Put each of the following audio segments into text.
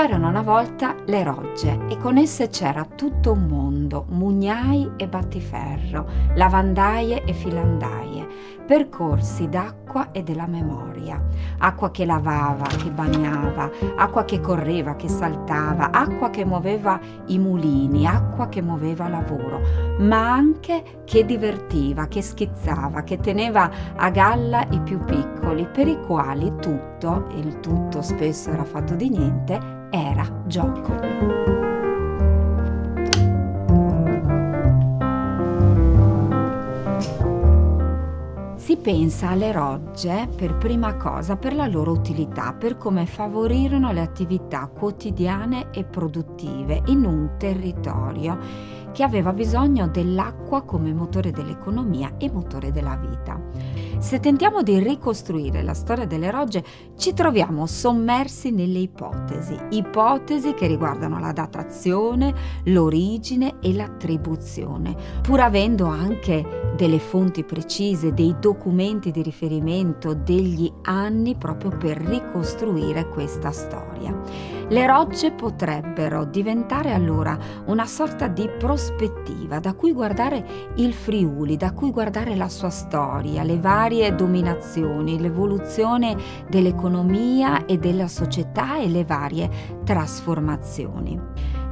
C'erano una volta le rogge e con esse c'era tutto un mondo, mugnai e battiferro, lavandaie e filandaie, percorsi d'acqua e della memoria, acqua che lavava, che bagnava, acqua che correva, che saltava, acqua che muoveva i mulini, acqua che muoveva lavoro, ma anche che divertiva, che schizzava, che teneva a galla i più piccoli, per i quali tutto, e il tutto spesso era fatto di niente, era gioco. Si pensa alle rogge per prima cosa per la loro utilità, per come favorirono le attività quotidiane e produttive in un territorio che aveva bisogno dell'acqua come motore dell'economia e motore della vita. Se tentiamo di ricostruire la storia delle rogge, ci troviamo sommersi nelle ipotesi, ipotesi che riguardano la datazione, l'origine e l'attribuzione, pur avendo anche delle fonti precise, dei documenti di riferimento, degli anni proprio per ricostruire questa storia. Le rocce potrebbero diventare allora una sorta di prospettiva da cui guardare il Friuli, da cui guardare la sua storia, le varie dominazioni, l'evoluzione dell'economia e della società e le varie trasformazioni.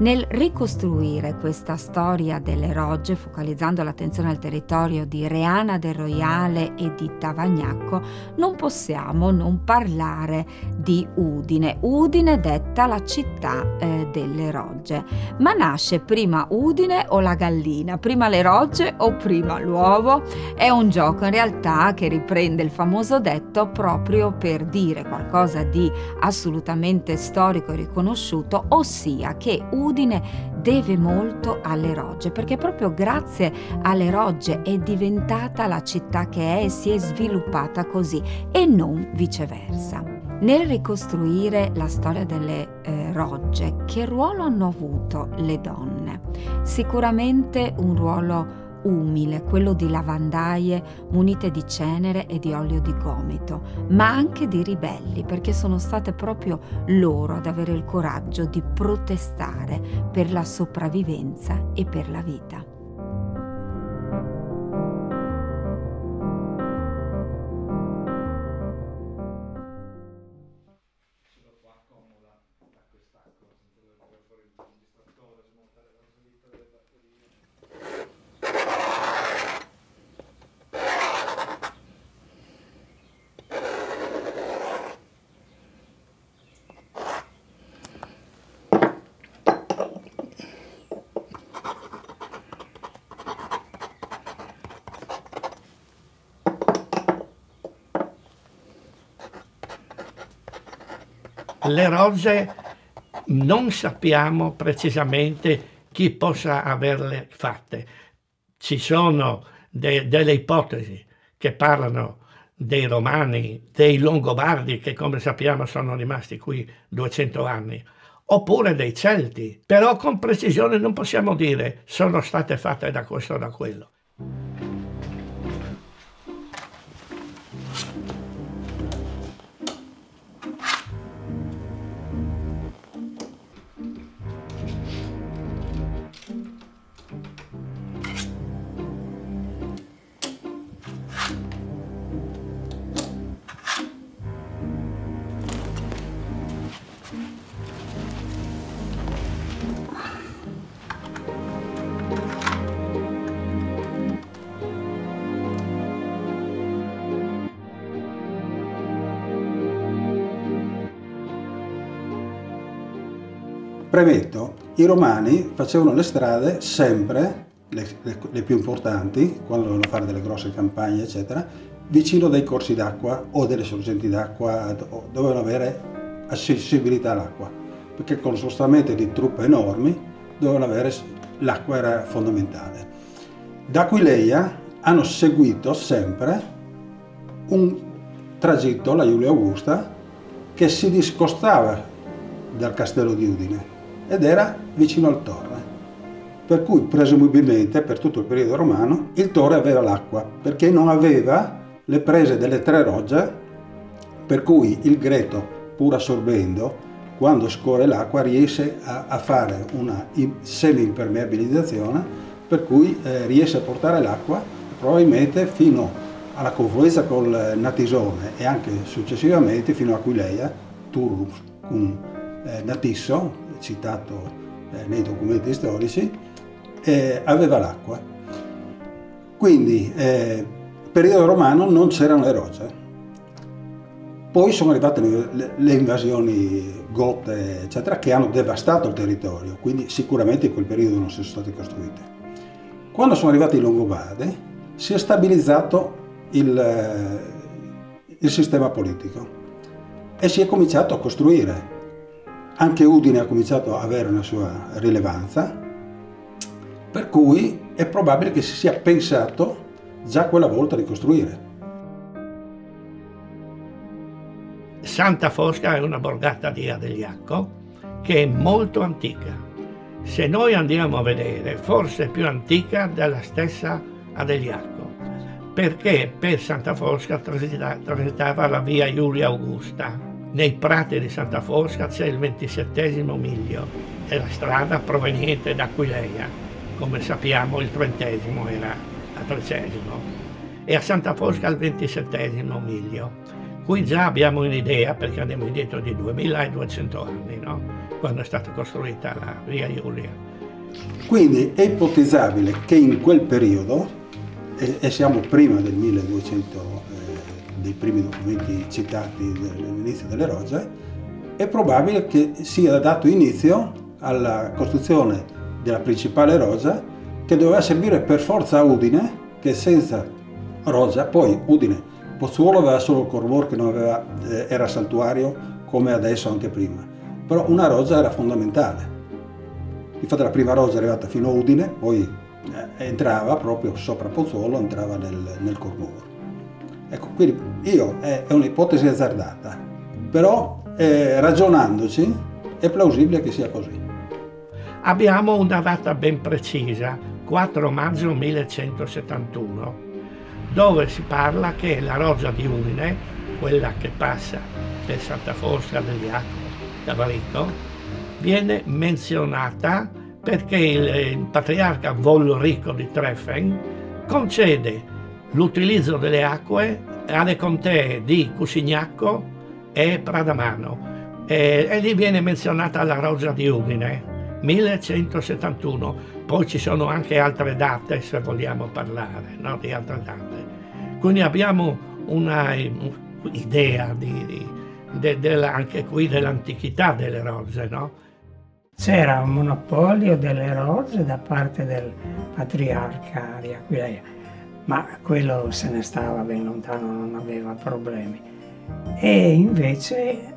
Nel ricostruire questa storia delle rogge, focalizzando l'attenzione al territorio di Reana del Royale e di Tavagnacco, non possiamo non parlare di Udine. Udine detta la città eh, delle rogge. Ma nasce prima Udine o la gallina? Prima le rogge o prima l'uovo? È un gioco in realtà che riprende il famoso detto proprio per dire qualcosa di assolutamente storico e riconosciuto, ossia che Udine Udine deve molto alle rogge, perché proprio grazie alle rogge è diventata la città che è e si è sviluppata così e non viceversa. Nel ricostruire la storia delle eh, rogge, che ruolo hanno avuto le donne? Sicuramente un ruolo umile, quello di lavandaie munite di cenere e di olio di gomito, ma anche di ribelli, perché sono state proprio loro ad avere il coraggio di protestare per la sopravvivenza e per la vita. Le rose non sappiamo precisamente chi possa averle fatte. Ci sono de- delle ipotesi che parlano dei romani, dei longobardi, che come sappiamo sono rimasti qui 200 anni, oppure dei celti, però con precisione non possiamo dire sono state fatte da questo o da quello. Premetto, i romani facevano le strade sempre, le, le, le più importanti, quando dovevano fare delle grosse campagne, eccetera, vicino dai corsi d'acqua o delle sorgenti d'acqua, dovevano avere accessibilità all'acqua, perché con spostamenti di truppe enormi dovevano avere l'acqua era fondamentale. Da Aquileia hanno seguito sempre un tragitto, la Giulia Augusta, che si discostava dal castello di Udine ed era vicino al torre. Per cui presumibilmente per tutto il periodo romano il torre aveva l'acqua perché non aveva le prese delle tre rogge per cui il greto pur assorbendo quando scorre l'acqua riesce a, a fare una semi-impermeabilizzazione per cui eh, riesce a portare l'acqua probabilmente fino alla confluenza col Natisone e anche successivamente fino a Aquileia, Turrus cum eh, Natisso, citato eh, nei documenti storici, eh, aveva l'acqua. Quindi, eh, periodo romano non c'erano le rocce. Poi sono arrivate le, le, invasioni gote, eccetera, che hanno devastato il territorio, quindi sicuramente in quel periodo non sono state costruite. Quando sono arrivati i Longobardi si è stabilizzato il, il sistema politico e si è cominciato a costruire. Anche Udine ha cominciato ad avere una sua rilevanza, per cui è probabile che si sia pensato già quella volta di costruire. Santa Fosca è una borgata di Adegliacco che è molto antica. Se noi andiamo a vedere, forse più antica della stessa Adegliacco, perché per Santa Fosca transitava la via Giulia Augusta, nei prati di Santa Fosca c'è il ventisettesimo miglio e la strada proveniente da Aquileia. Come sappiamo il trentesimo era a tredicesimo e a Santa Fosca il ventisettesimo miglio. Qui già abbiamo un'idea perché andiamo indietro di 2200 anni, no? quando è stata costruita la via Giulia. Quindi è ipotizzabile che in quel periodo, e siamo prima del 1200 dei primi documenti citati all'inizio delle rogge, è probabile che sia dato inizio alla costruzione della principale roggia che doveva servire per forza a Udine, che senza roggia, poi Udine, Pozzuolo aveva solo il Corvor che non aveva, eh, era saltuario come adesso anche prima, però una roggia era fondamentale. Infatti la prima roggia è arrivata fino a Udine, poi eh, entrava proprio sopra Pozzuolo, entrava nel, nel Corvor. Ecco, quindi io è, è un'ipotesi azzardata, però eh, ragionandoci è plausibile che sia così. Abbiamo una data ben precisa, 4 maggio 1171, dove si parla che la roggia di Udine, quella che passa per Santa Fosca degli Acqua da Baricco, viene menzionata perché il, il patriarca Vollorico di Treffen concede l'utilizzo delle acque alle contee di Cusignacco e Pradamano e, e lì viene menzionata la Roggia di Udine 1171 poi ci sono anche altre date se vogliamo parlare no? di altre date quindi abbiamo un'idea di, de, de, anche qui dell'antichità delle rose no? c'era un monopolio delle rose da parte del patriarca di Aquileia ma quello se ne stava ben lontano, non aveva problemi. E invece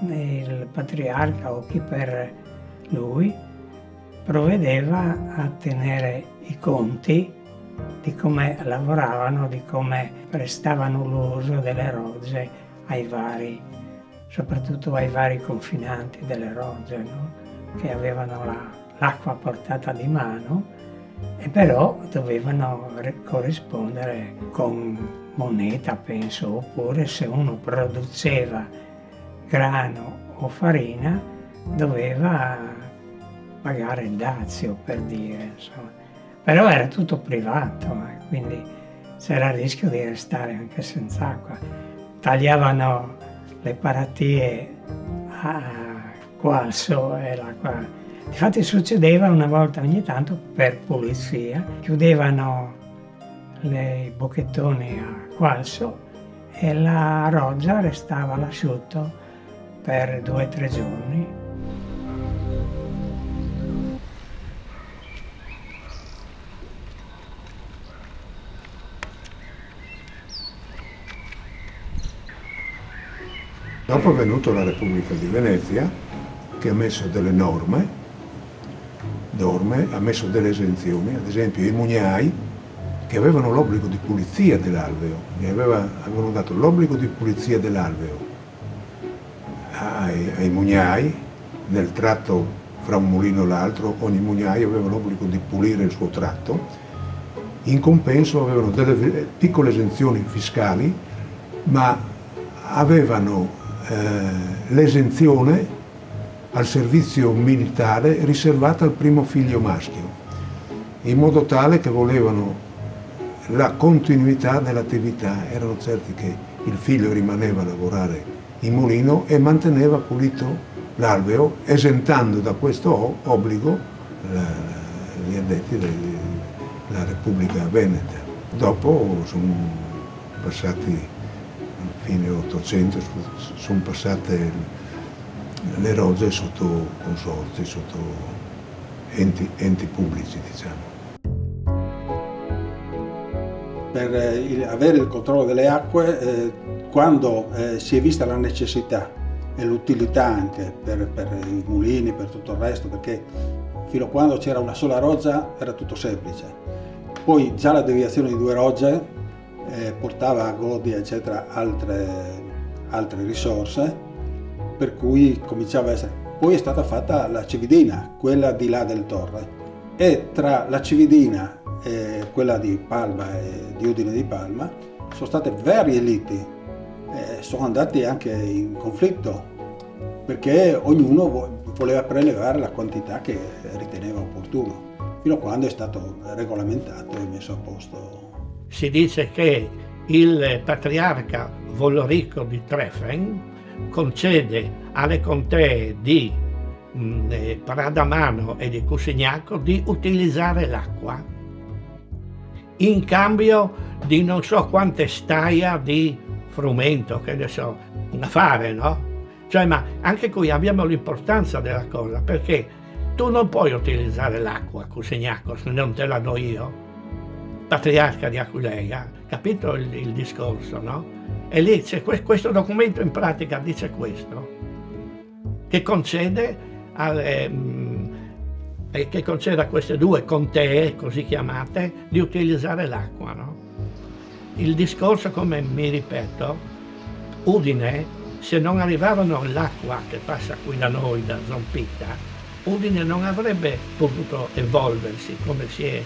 il patriarca o chi per lui provvedeva a tenere i conti di come lavoravano, di come prestavano l'uso delle rogge ai vari, soprattutto ai vari confinanti delle rogge, no? che avevano la, l'acqua portata di mano e però dovevano corrispondere con moneta, penso, oppure se uno produceva grano o farina doveva pagare il dazio, per dire, insomma. Però era tutto privato, eh, quindi c'era il rischio di restare anche senza acqua. Tagliavano le paratie a qualso e l'acqua Infatti succedeva una volta ogni tanto per pulizia, chiudevano i bocchettoni a qualso e la roggia restava all'asciutto per due o tre giorni. Dopo è venuta la Repubblica di Venezia che ha messo delle norme norme ha messo delle esenzioni, ad esempio i mugnai che avevano l'obbligo di pulizia dell'alveo, aveva, avevano dato l'obbligo di pulizia dell'alveo ai, ai mugnai nel tratto fra un mulino e l'altro, ogni mugnaio aveva l'obbligo di pulire il suo tratto, in compenso avevano delle piccole esenzioni fiscali, ma avevano eh, l'esenzione al servizio militare riservata al primo figlio maschio, in modo tale che volevano la continuità dell'attività. Erano certi che il figlio rimaneva a lavorare in mulino e manteneva pulito l'alveo, esentando da questo obbligo gli addetti della Repubblica Veneta. Dopo sono passati, fine 800, sono passate le rose sotto consorzi, sotto enti, enti pubblici, diciamo per eh, avere il controllo delle acque eh, quando eh, si è vista la necessità e l'utilità anche per, per, i mulini, per tutto il resto, perché fino a quando c'era una sola roggia era tutto semplice. Poi già la deviazione di due rogge eh, portava a Godia eccetera altre, altre risorse, per cui cominciava a essere... Poi è stata fatta la Cividina, quella di là del Torre, e tra la Cividina e quella di Palma e di Udine di Palma sono state varie liti, eh, sono andati anche in conflitto perché ognuno voleva prelevare la quantità che riteneva opportuno, fino a quando è stato regolamentato e messo a posto. Si dice che il patriarca Vollorico di Treffen concede alle contee di mh, eh, Pradamano e di Cusignaco di utilizzare l'acqua in cambio di non so quante staia di frumento, che ne so, un affare, no? Cioè, ma anche qui abbiamo l'importanza della cosa, perché tu non puoi utilizzare l'acqua, Cusignaco, se non te la do io, patriarca di Aquileia, capito il, il discorso, no? E lì c'è questo documento in pratica dice questo, che concede alle, e che concede a queste due contee, così chiamate, di utilizzare l'acqua. No? Il discorso, come mi ripeto, Udine, se non arrivavano l'acqua che passa qui da noi, da Zompicca, Udine non avrebbe potuto evolversi come si è,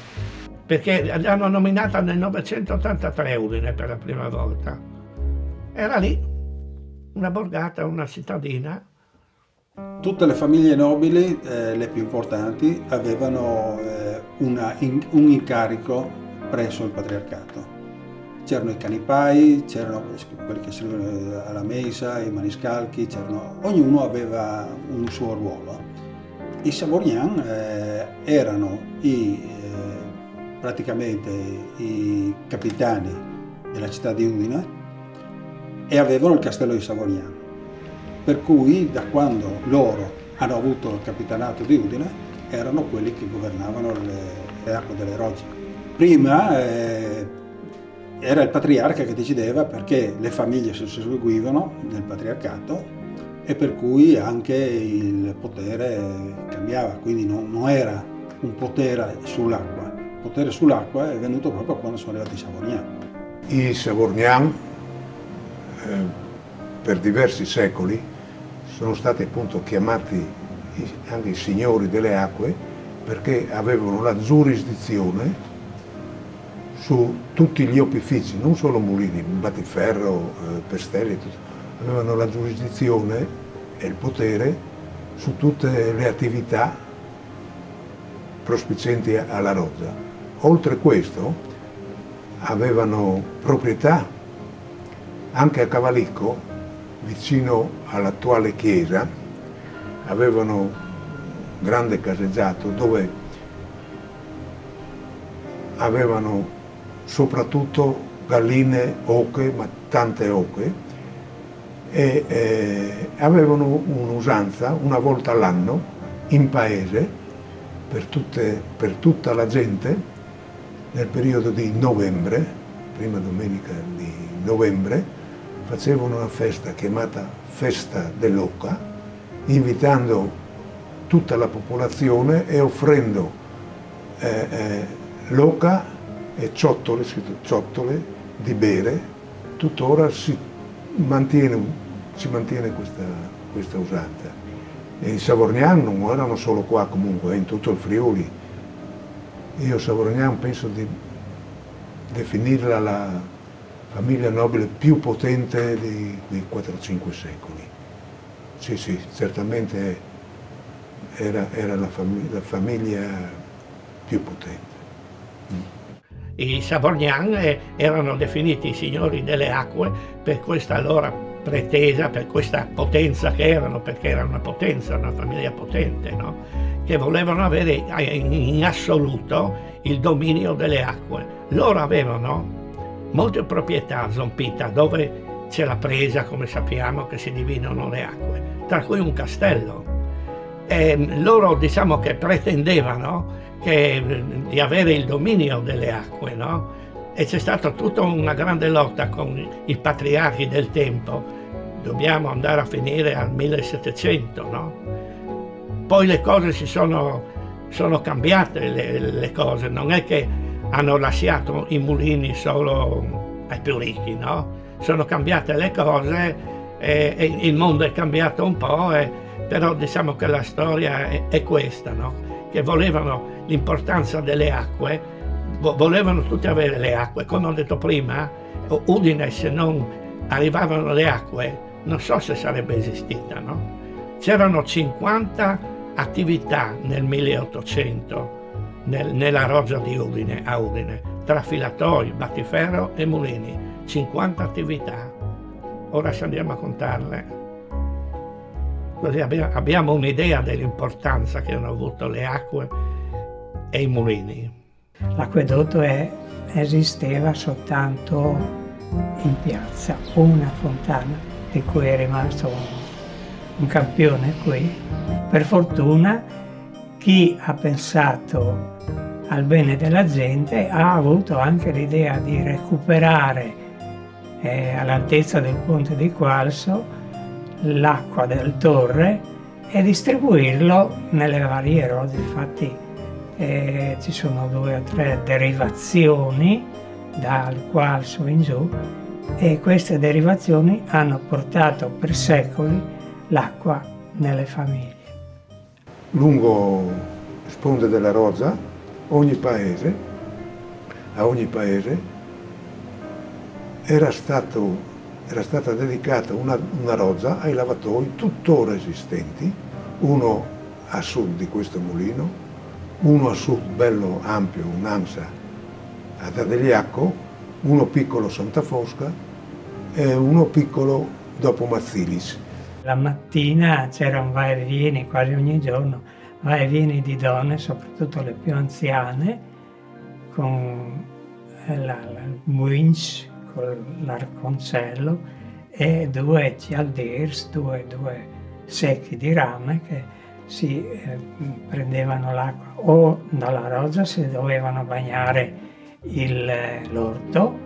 perché l'hanno nominata nel 983 Udine per la prima volta. Era lì, una borgata, una cittadina, Tutte le famiglie nobili, eh, le più importanti, avevano eh, una, in, un incarico presso il patriarcato. C'erano i canipai, c'erano quelli che servivano alla mesa, i maniscalchi, ognuno aveva un suo ruolo. I Savorian eh, erano i, eh, praticamente i capitani della città di Udine e avevano il castello di Savorian per cui da quando loro hanno avuto il capitanato di Udine erano quelli che governavano le, le acque delle rogge. Prima eh, era il patriarca che decideva perché le famiglie si susseguivano nel patriarcato e per cui anche il potere cambiava, quindi non, non era un potere sull'acqua. Il potere sull'acqua è venuto proprio quando sono arrivati i Savornian. I Savornian eh, per diversi secoli sono stati appunto chiamati anche i signori delle acque perché avevano la giurisdizione su tutti gli opifici, non solo mulini, battiferro, eh, pestelli, avevano la giurisdizione e il potere su tutte le attività prospicenti alla rozza. Oltre questo avevano proprietà anche a Cavalicco vicino all'attuale chiesa, avevano un grande caseggiato dove avevano soprattutto galline, oche, ma tante oche, e eh, avevano un'usanza una volta all'anno in paese per, tutte, per tutta la gente nel periodo di novembre, prima domenica di novembre, facevano una festa chiamata Festa dell'Occa, invitando tutta la popolazione e offrendo eh, eh, l'oca e ciottole, ciottole di bere. Tuttora si mantiene, si mantiene questa, questa usanza. E i Savornian non erano solo qua comunque, in tutto il Friuli. Io Savornian penso di definirla la, famiglia nobile più potente dei, dei 4-5 secoli. Sì, sì, certamente era, era la, fam la, famiglia più potente. I Savorgnan erano definiti i signori delle acque per questa loro pretesa, per questa potenza che erano, perché era una potenza, una famiglia potente, no? che volevano avere in assoluto il dominio delle acque. Loro avevano molte proprietà Zompita dove c'è la presa, come sappiamo, che si dividono le acque, tra cui un castello. E loro diciamo che pretendevano che, di avere il dominio delle acque, no? E c'è stata tutta una grande lotta con i patriarchi del tempo. Dobbiamo andare a finire al 1700, no? Poi le cose si sono, sono cambiate, le, le cose. Non è che hanno lasciato i mulini solo ai più ricchi, no? Sono cambiate le cose e, e il mondo è cambiato un po', e, però diciamo che la storia è, è questa, no? Che volevano l'importanza delle acque, volevano tutti avere le acque. Come ho detto prima, Udine se non arrivavano le acque, non so se sarebbe esistita, no? C'erano 50 attività nel 1800 nel, nella roggia di Udine, a Udine, tra filatoi, battiferro e mulini, 50 attività. Ora se andiamo a contarle, così abbiamo un'idea dell'importanza che hanno avuto le acque e i mulini. L'acquedotto esisteva soltanto in piazza, una fontana di cui è rimasto un campione qui. Per fortuna chi ha pensato al bene della gente ha avuto anche l'idea di recuperare eh, all'altezza del ponte di Qualso l'acqua del torre e distribuirlo nelle varie rose. Infatti eh, ci sono due o tre derivazioni dal Qualso in giù e queste derivazioni hanno portato per secoli l'acqua nelle famiglie. Lungo sponde della Rosa ogni paese, a ogni paese era, stato, era stata dedicata una, una rozza ai lavatoi tuttora esistenti, uno a sud di questo mulino, uno a sud bello ampio, un'ansa ad Adegliacco, uno piccolo Santa Fosca e uno piccolo dopo Mazzilis. La mattina c'era un vai e vieni quasi ogni giorno vai e vieni di donne, soprattutto le più anziane, con la, la, il winch, con l'arconcello e due cialdirs, due, due secchi di rame che si eh, prendevano l'acqua o dalla roggia se dovevano bagnare l'orto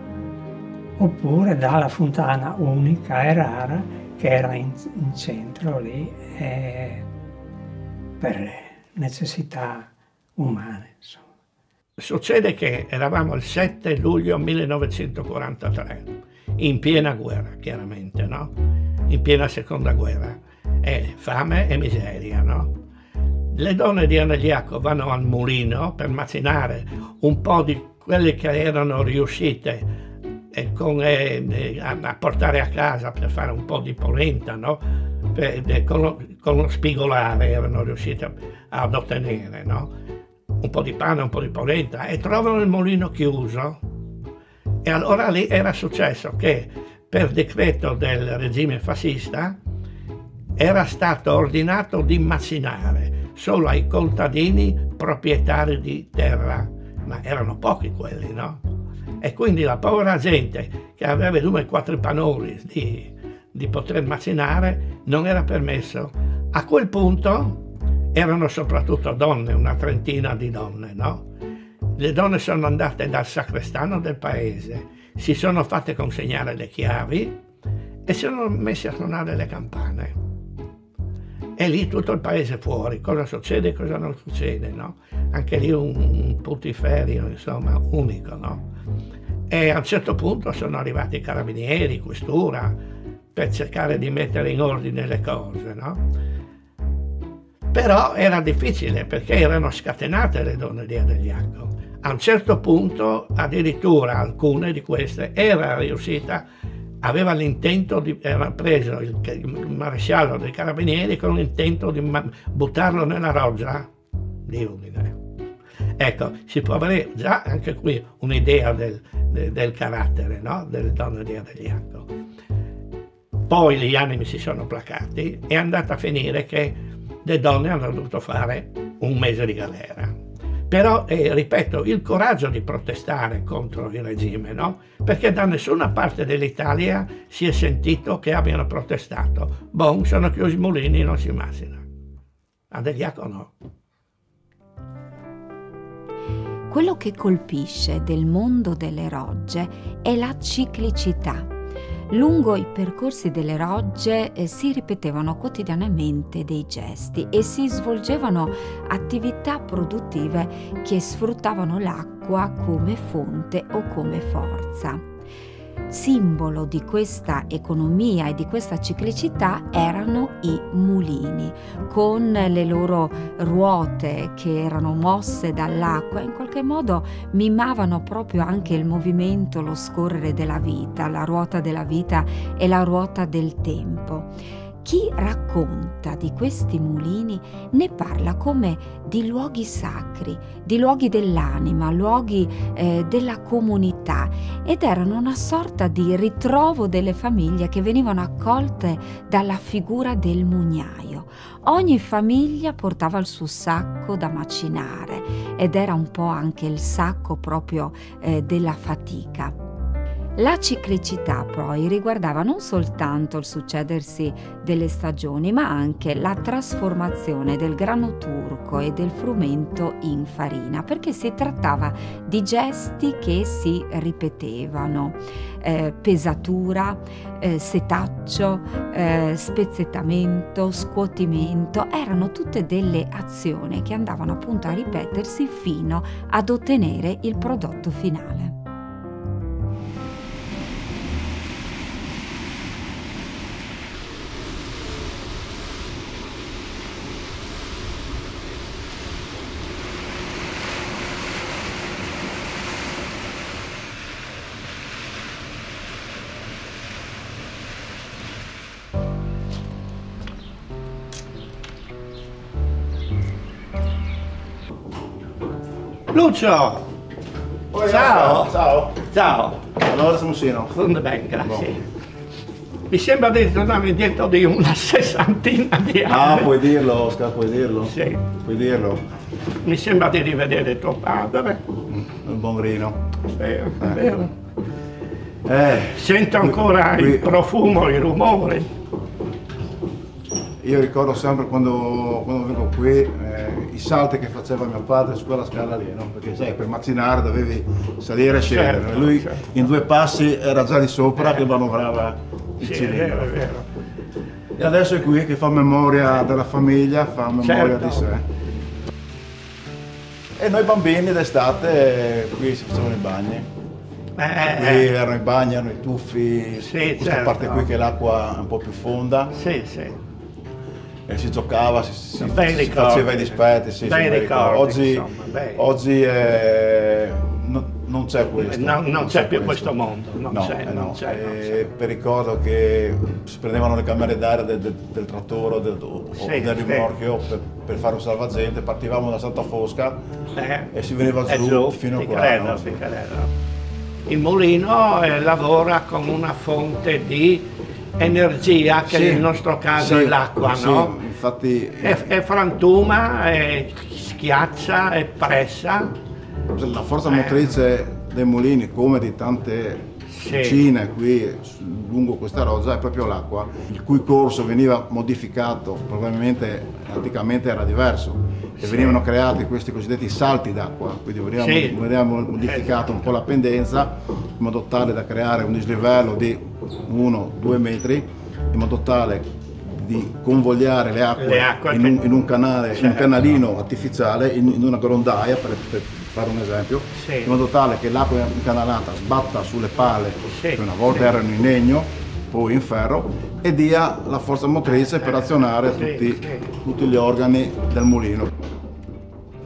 oppure dalla fontana unica e rara che era in, in centro lì eh, per necessità umane. Insomma. Succede che eravamo il 7 luglio 1943, in piena guerra, chiaramente, no? In piena seconda guerra. E fame e miseria, no? Le donne di Anegliaco vanno al mulino per macinare un po' di quelle che erano riuscite con, eh, a portare a casa per fare un po' di polenta, no? per, eh, con, con, lo, spigolare erano riusciti ad ottenere, no? Un po' di pane, un po' di polenta e trovano il mulino chiuso. E allora lì era successo che per decreto del regime fascista era stato ordinato di macinare solo ai contadini proprietari di terra, ma erano pochi quelli, no? E quindi la povera gente che aveva due o quattro panoli di, di poter macinare non era permesso. A quel punto erano soprattutto donne, una trentina di donne, no? Le donne sono andate dal sacrestano del paese, si sono fatte consegnare le chiavi e si sono messe a suonare le campane. E lì tutto il paese fuori, cosa succede e cosa non succede, no? Anche lì un putiferio, insomma, unico, no? E a un certo punto sono arrivati i carabinieri, questura, per cercare di mettere in ordine le cose, no? Però era difficile perché erano scatenate le donne di Adegliaco. A un certo punto addirittura alcune di queste era riuscita aveva l'intento di, era preso il, il maresciallo dei carabinieri con l'intento di buttarlo nella roggia di Udine. Ecco, si può avere già anche qui un'idea del, del, del carattere no? delle donne di Adeliaco. Poi gli animi si sono placati e è andata a finire che le donne hanno dovuto fare un mese di galera. Però, eh, ripeto, il coraggio di protestare contro il regime, no? Perché da nessuna parte dell'Italia si è sentito che abbiano protestato. Bon, sono chiusi i mulini, non si immagina. A Degliaco no. Quello che colpisce del mondo delle rogge è la ciclicità Lungo i percorsi delle rogge eh, si ripetevano quotidianamente dei gesti e si svolgevano attività produttive che sfruttavano l'acqua come fonte o come forza. Simbolo di questa economia e di questa ciclicità erano i mulini, con le loro ruote che erano mosse dall'acqua, in qualche modo mimavano proprio anche il movimento, lo scorrere della vita, la ruota della vita e la ruota del tempo. Chi racconta di questi mulini ne parla come di luoghi sacri, di luoghi dell'anima, luoghi eh, della comunità ed erano una sorta di ritrovo delle famiglie che venivano accolte dalla figura del mugnaio. Ogni famiglia portava il suo sacco da macinare ed era un po' anche il sacco proprio eh, della fatica. La ciclicità poi riguardava non soltanto il succedersi delle stagioni, ma anche la trasformazione del grano turco e del frumento in farina, perché si trattava di gesti che si ripetevano. Eh, pesatura, eh, setaccio, eh, spezzettamento, scuotimento, erano tutte delle azioni che andavano appunto a ripetersi fino ad ottenere il prodotto finale. Lucio! Oh, Ciao! Ciao! Ciao! Allora sono Sino. Tutto bene, grazie. Mi sembra di tornare indietro di una sessantina di Ah, anni. puoi dirlo, Oscar, puoi dirlo. Sì. Puoi dirlo. Mi sembra di rivedere tuo padre. È un buon grino. Vero, vero. Eh, Sento ancora qui- il profumo, i rumori. Io ricordo sempre quando, quando vengo qui eh, i salti che faceva mio padre su quella scala lì, no? Perché sai, per macinare dovevi salire e scendere. Certo, lui certo. in due passi era già di sopra che manovrava il Sì, è cilindro. vero, è vero. E adesso è qui che fa memoria della famiglia, fa memoria Certo. di sé. E noi bambini d'estate eh, qui si facevano i bagni. Eh, eh, Qui eh. erano i bagni, erano i tuffi, Sì, questa certo. parte qui che l'acqua è un po' più fonda Sì, sì. E si giocava, si, si- si faceva i dispetti. Sì, Bei sì, ricordi, Oggi, insomma, bei. oggi eh, no- non c'è questo. No, non c'è più questo mondo, non no, c'è, eh non no. c'è, non Eh, c'è. per ricordo che si prendevano le camere d'aria del, del- del trattore del, Sì, del sì. rimorchio per, per fare un salvagente, partivamo da Santa Fosca Eh, e si veniva è giù, fino ti qua. credo, no? Il mulino eh, lavora con una fonte di energia che Sì, nel nostro caso sì, è l'acqua, sì, no? Infatti È, è frantuma, è schiaccia, è pressa. La forza Eh. motrice dei mulini, come di tante cucine qui lungo questa roggia, è proprio l'acqua, il cui corso veniva modificato, probabilmente anticamente era diverso, e venivano creati questi cosiddetti salti d'acqua, quindi venivano modificato un po' la pendenza in modo tale da creare un dislivello di 1-2 metri, in modo tale di convogliare le acque, Le acque in, un, in un canale, in un Certo. canalino artificiale, in, in una grondaia, per, per fare un esempio, Sì. in modo tale che l'acqua incanalata sbatta sulle pale, Sì, che una volta sì. erano in legno, poi in ferro, e dia la forza motrice per azionare tutti, tutti gli organi del mulino.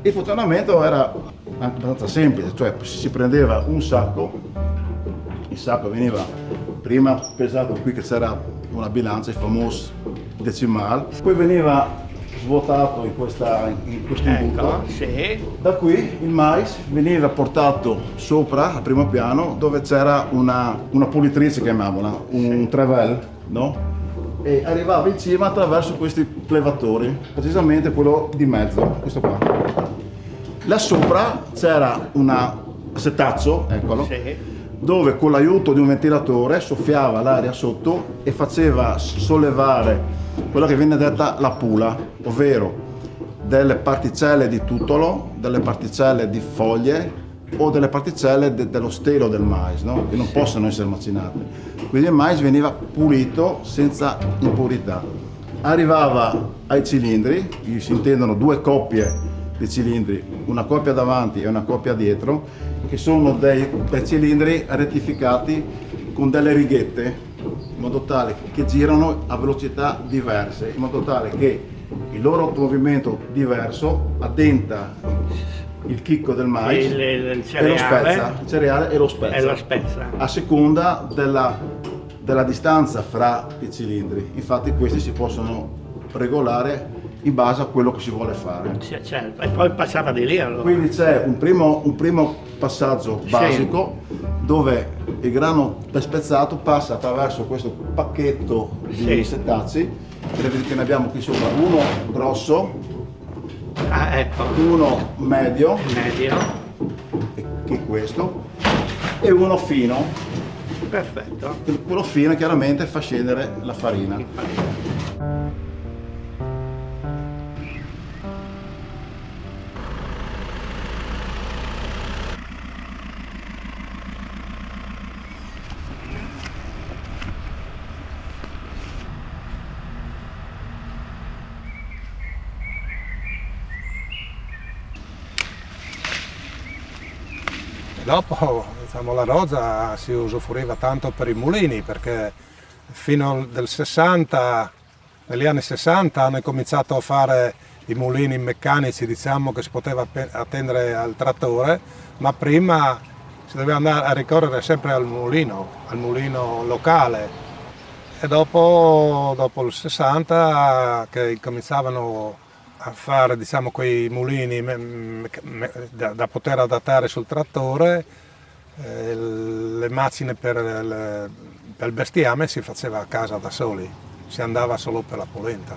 Il funzionamento era abbastanza semplice, cioè si prendeva un sacco, il sacco veniva prima pesato qui che c'era una bilancia, il famoso decimal, poi veniva svuotato in, questa, in questo. Ecco, sì. Da qui il mais veniva portato sopra, al primo piano, dove c'era una, una pulitrice, chiamiamola, un trevel, no? E arrivava in cima attraverso questi plevatori, precisamente quello di mezzo, questo qua. Là sopra c'era un setaccio, eccolo, Sì. Dove con l'aiuto di un ventilatore soffiava l'aria sotto e faceva sollevare quella che viene detta la pula, ovvero delle particelle di tutolo, delle particelle di foglie o delle particelle de- dello stelo del mais, no? che non possono essere macinate. Quindi il mais veniva pulito senza impurità. Arrivava ai cilindri, qui si intendono due coppie di cilindri, una coppia davanti e una coppia dietro, che sono dei, dei cilindri rettificati con delle righette, in modo tale che girano a velocità diverse, in modo tale che il loro movimento diverso addenta il chicco del mais Il- il e lo spezza, il cereale e lo spezza, E lo spezza. a seconda della, della distanza fra i cilindri. Infatti questi si possono regolare in base a quello che si vuole fare. Certo. E poi passava di lì allora. Quindi c'è un primo, un primo passaggio basico dove il grano spezzato passa attraverso questo pacchetto di setacci, che ne- che ne abbiamo qui sopra uno grosso, Ah, ecco. uno medio, Medio. che è questo, e uno fino. Perfetto. Quello fino chiaramente fa scendere la farina. Dopo diciamo, la rosa si usufruiva tanto per i mulini perché fino al del 60, negli anni 60 hanno cominciato a fare i mulini meccanici diciamo che si poteva attendere al trattore, ma prima si doveva andare a ricorrere sempre al mulino, al mulino locale. E dopo, dopo il 60 che cominciavano a fare diciamo, quei mulini me- me- da, da poter adattare sul trattore, eh, le macine per, le- per il bestiame si faceva a casa da soli, si andava solo per la polenta.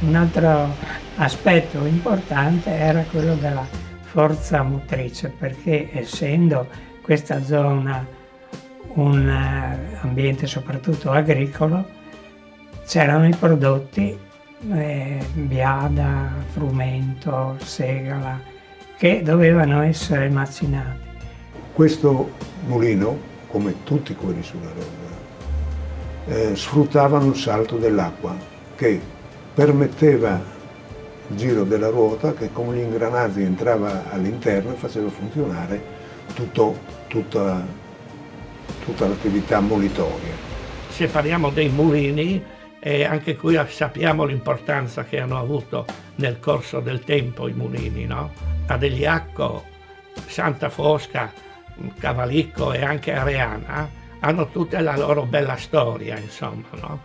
Un altro aspetto importante era quello della forza motrice, perché essendo questa zona un eh, ambiente soprattutto agricolo, c'erano i prodotti eh, biada, frumento, segala, che dovevano essere macinati. Questo mulino, come tutti quelli sulla rosa, eh, sfruttavano il salto dell'acqua che permetteva il giro della ruota che con gli ingranaggi entrava all'interno e faceva funzionare tutto- tutta, tutta l'attività molitoria. Se parliamo dei mulini, e anche qui sappiamo l'importanza che hanno avuto nel corso del tempo i mulini, no? Adegliacco, Santa Fosca, Cavalicco e anche Areana hanno tutte la loro bella storia, insomma, no?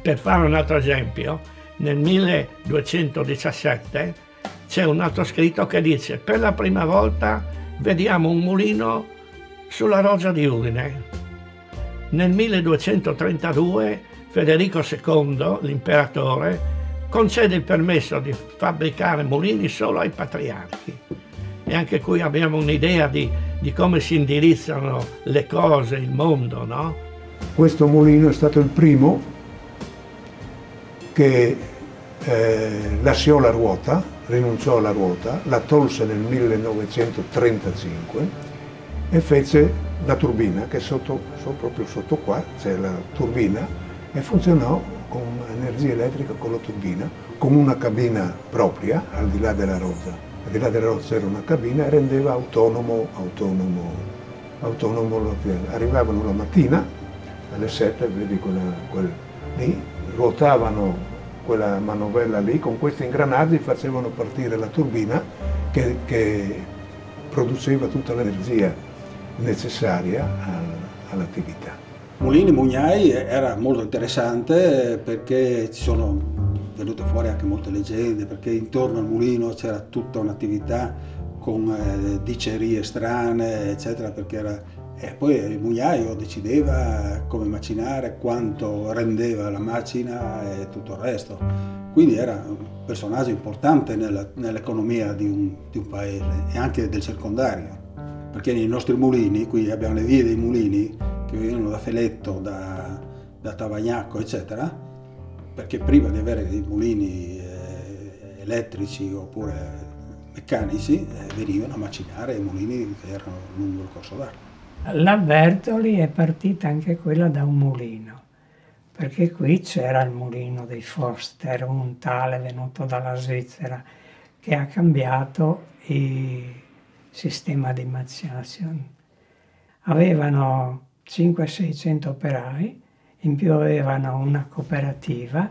Per fare un altro esempio, nel 1217 c'è un altro scritto che dice per la prima volta vediamo un mulino sulla roggia di Udine. Nel 1232 Federico II, l'imperatore, concede il permesso di fabbricare mulini solo ai patriarchi. E anche qui abbiamo un'idea di, di come si indirizzano le cose, il mondo, no? Questo mulino è stato il primo che eh, lasciò la ruota, rinunciò alla ruota, la tolse nel 1935 e fece la turbina, che sotto, so- proprio sotto qua c'è la turbina, e funzionò con energia elettrica con la turbina, con una cabina propria al di là della rosa. Al di là della rosa c'era una cabina e rendeva autonomo, autonomo, autonomo. Arrivavano la mattina alle 7, vedi quella, quel, lì, ruotavano quella manovella lì, con questi ingranaggi facevano partire la turbina che, che produceva tutta l'energia necessaria all'attività. Mulini Mugnai era molto interessante perché ci sono venute fuori anche molte leggende, perché intorno al mulino c'era tutta un'attività con eh, dicerie strane, eccetera, perché era... E poi il mugnaio decideva come macinare, quanto rendeva la macina e tutto il resto. Quindi era un personaggio importante nell'economia di un, di un paese e anche del circondario perché nei nostri mulini, qui abbiamo le vie dei mulini che venivano da Feletto, da, da Tavagnacco, eccetera, perché prima di avere dei mulini eh, elettrici oppure meccanici eh, venivano a macinare i mulini che erano lungo il corso d'acqua. La Bertoli è partita anche quella da un mulino, perché qui c'era il mulino dei Forster, un tale venuto dalla Svizzera, che ha cambiato i sistema di macinazione. Avevano 500-600 operai, in più avevano una cooperativa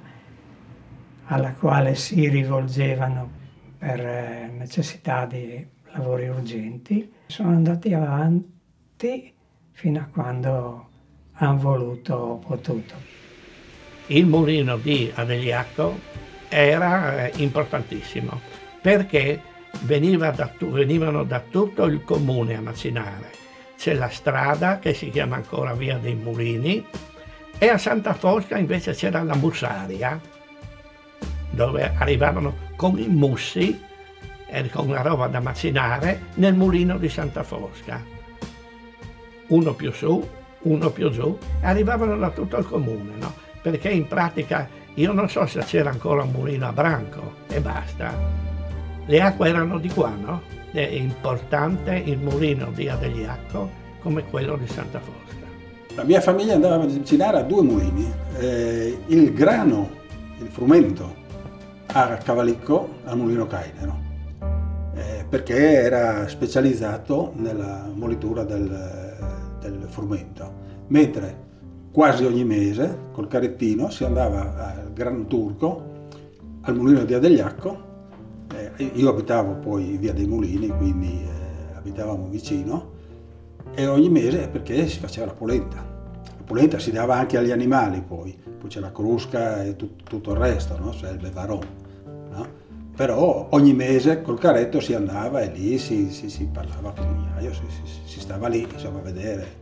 alla quale si rivolgevano per eh, necessità di lavori urgenti. Sono andati avanti fino a quando hanno voluto o potuto. Il mulino di Adegliacco era eh, importantissimo perché veniva da, venivano da tutto il comune a macinare. C'è la strada che si chiama ancora Via dei Mulini e a Santa Fosca invece c'era la mussaria dove arrivavano con i mussi e con la roba da macinare nel mulino di Santa Fosca. Uno più su, uno più giù, e arrivavano da tutto il comune, no? Perché in pratica io non so se c'era ancora un mulino a branco e basta, le acque erano di qua, no? È importante il mulino di Adegliacco come quello di Santa Fosca. La mia famiglia andava a avvicinare a due mulini, eh, il grano, il frumento, a Cavalicco, al mulino Cainero, eh, perché era specializzato nella molitura del, del frumento, mentre quasi ogni mese col carrettino si andava al grano turco, al mulino di Adegliacco eh, io abitavo poi via dei Mulini, quindi eh, abitavamo vicino e ogni mese perché si faceva la polenta. La polenta si dava anche agli animali poi, poi c'è la crusca e tut, tutto il resto, no? cioè il bevaron. No? Però ogni mese col carretto si andava e lì si, si, si parlava con il mugnaio, si, si, stava lì insomma, a vedere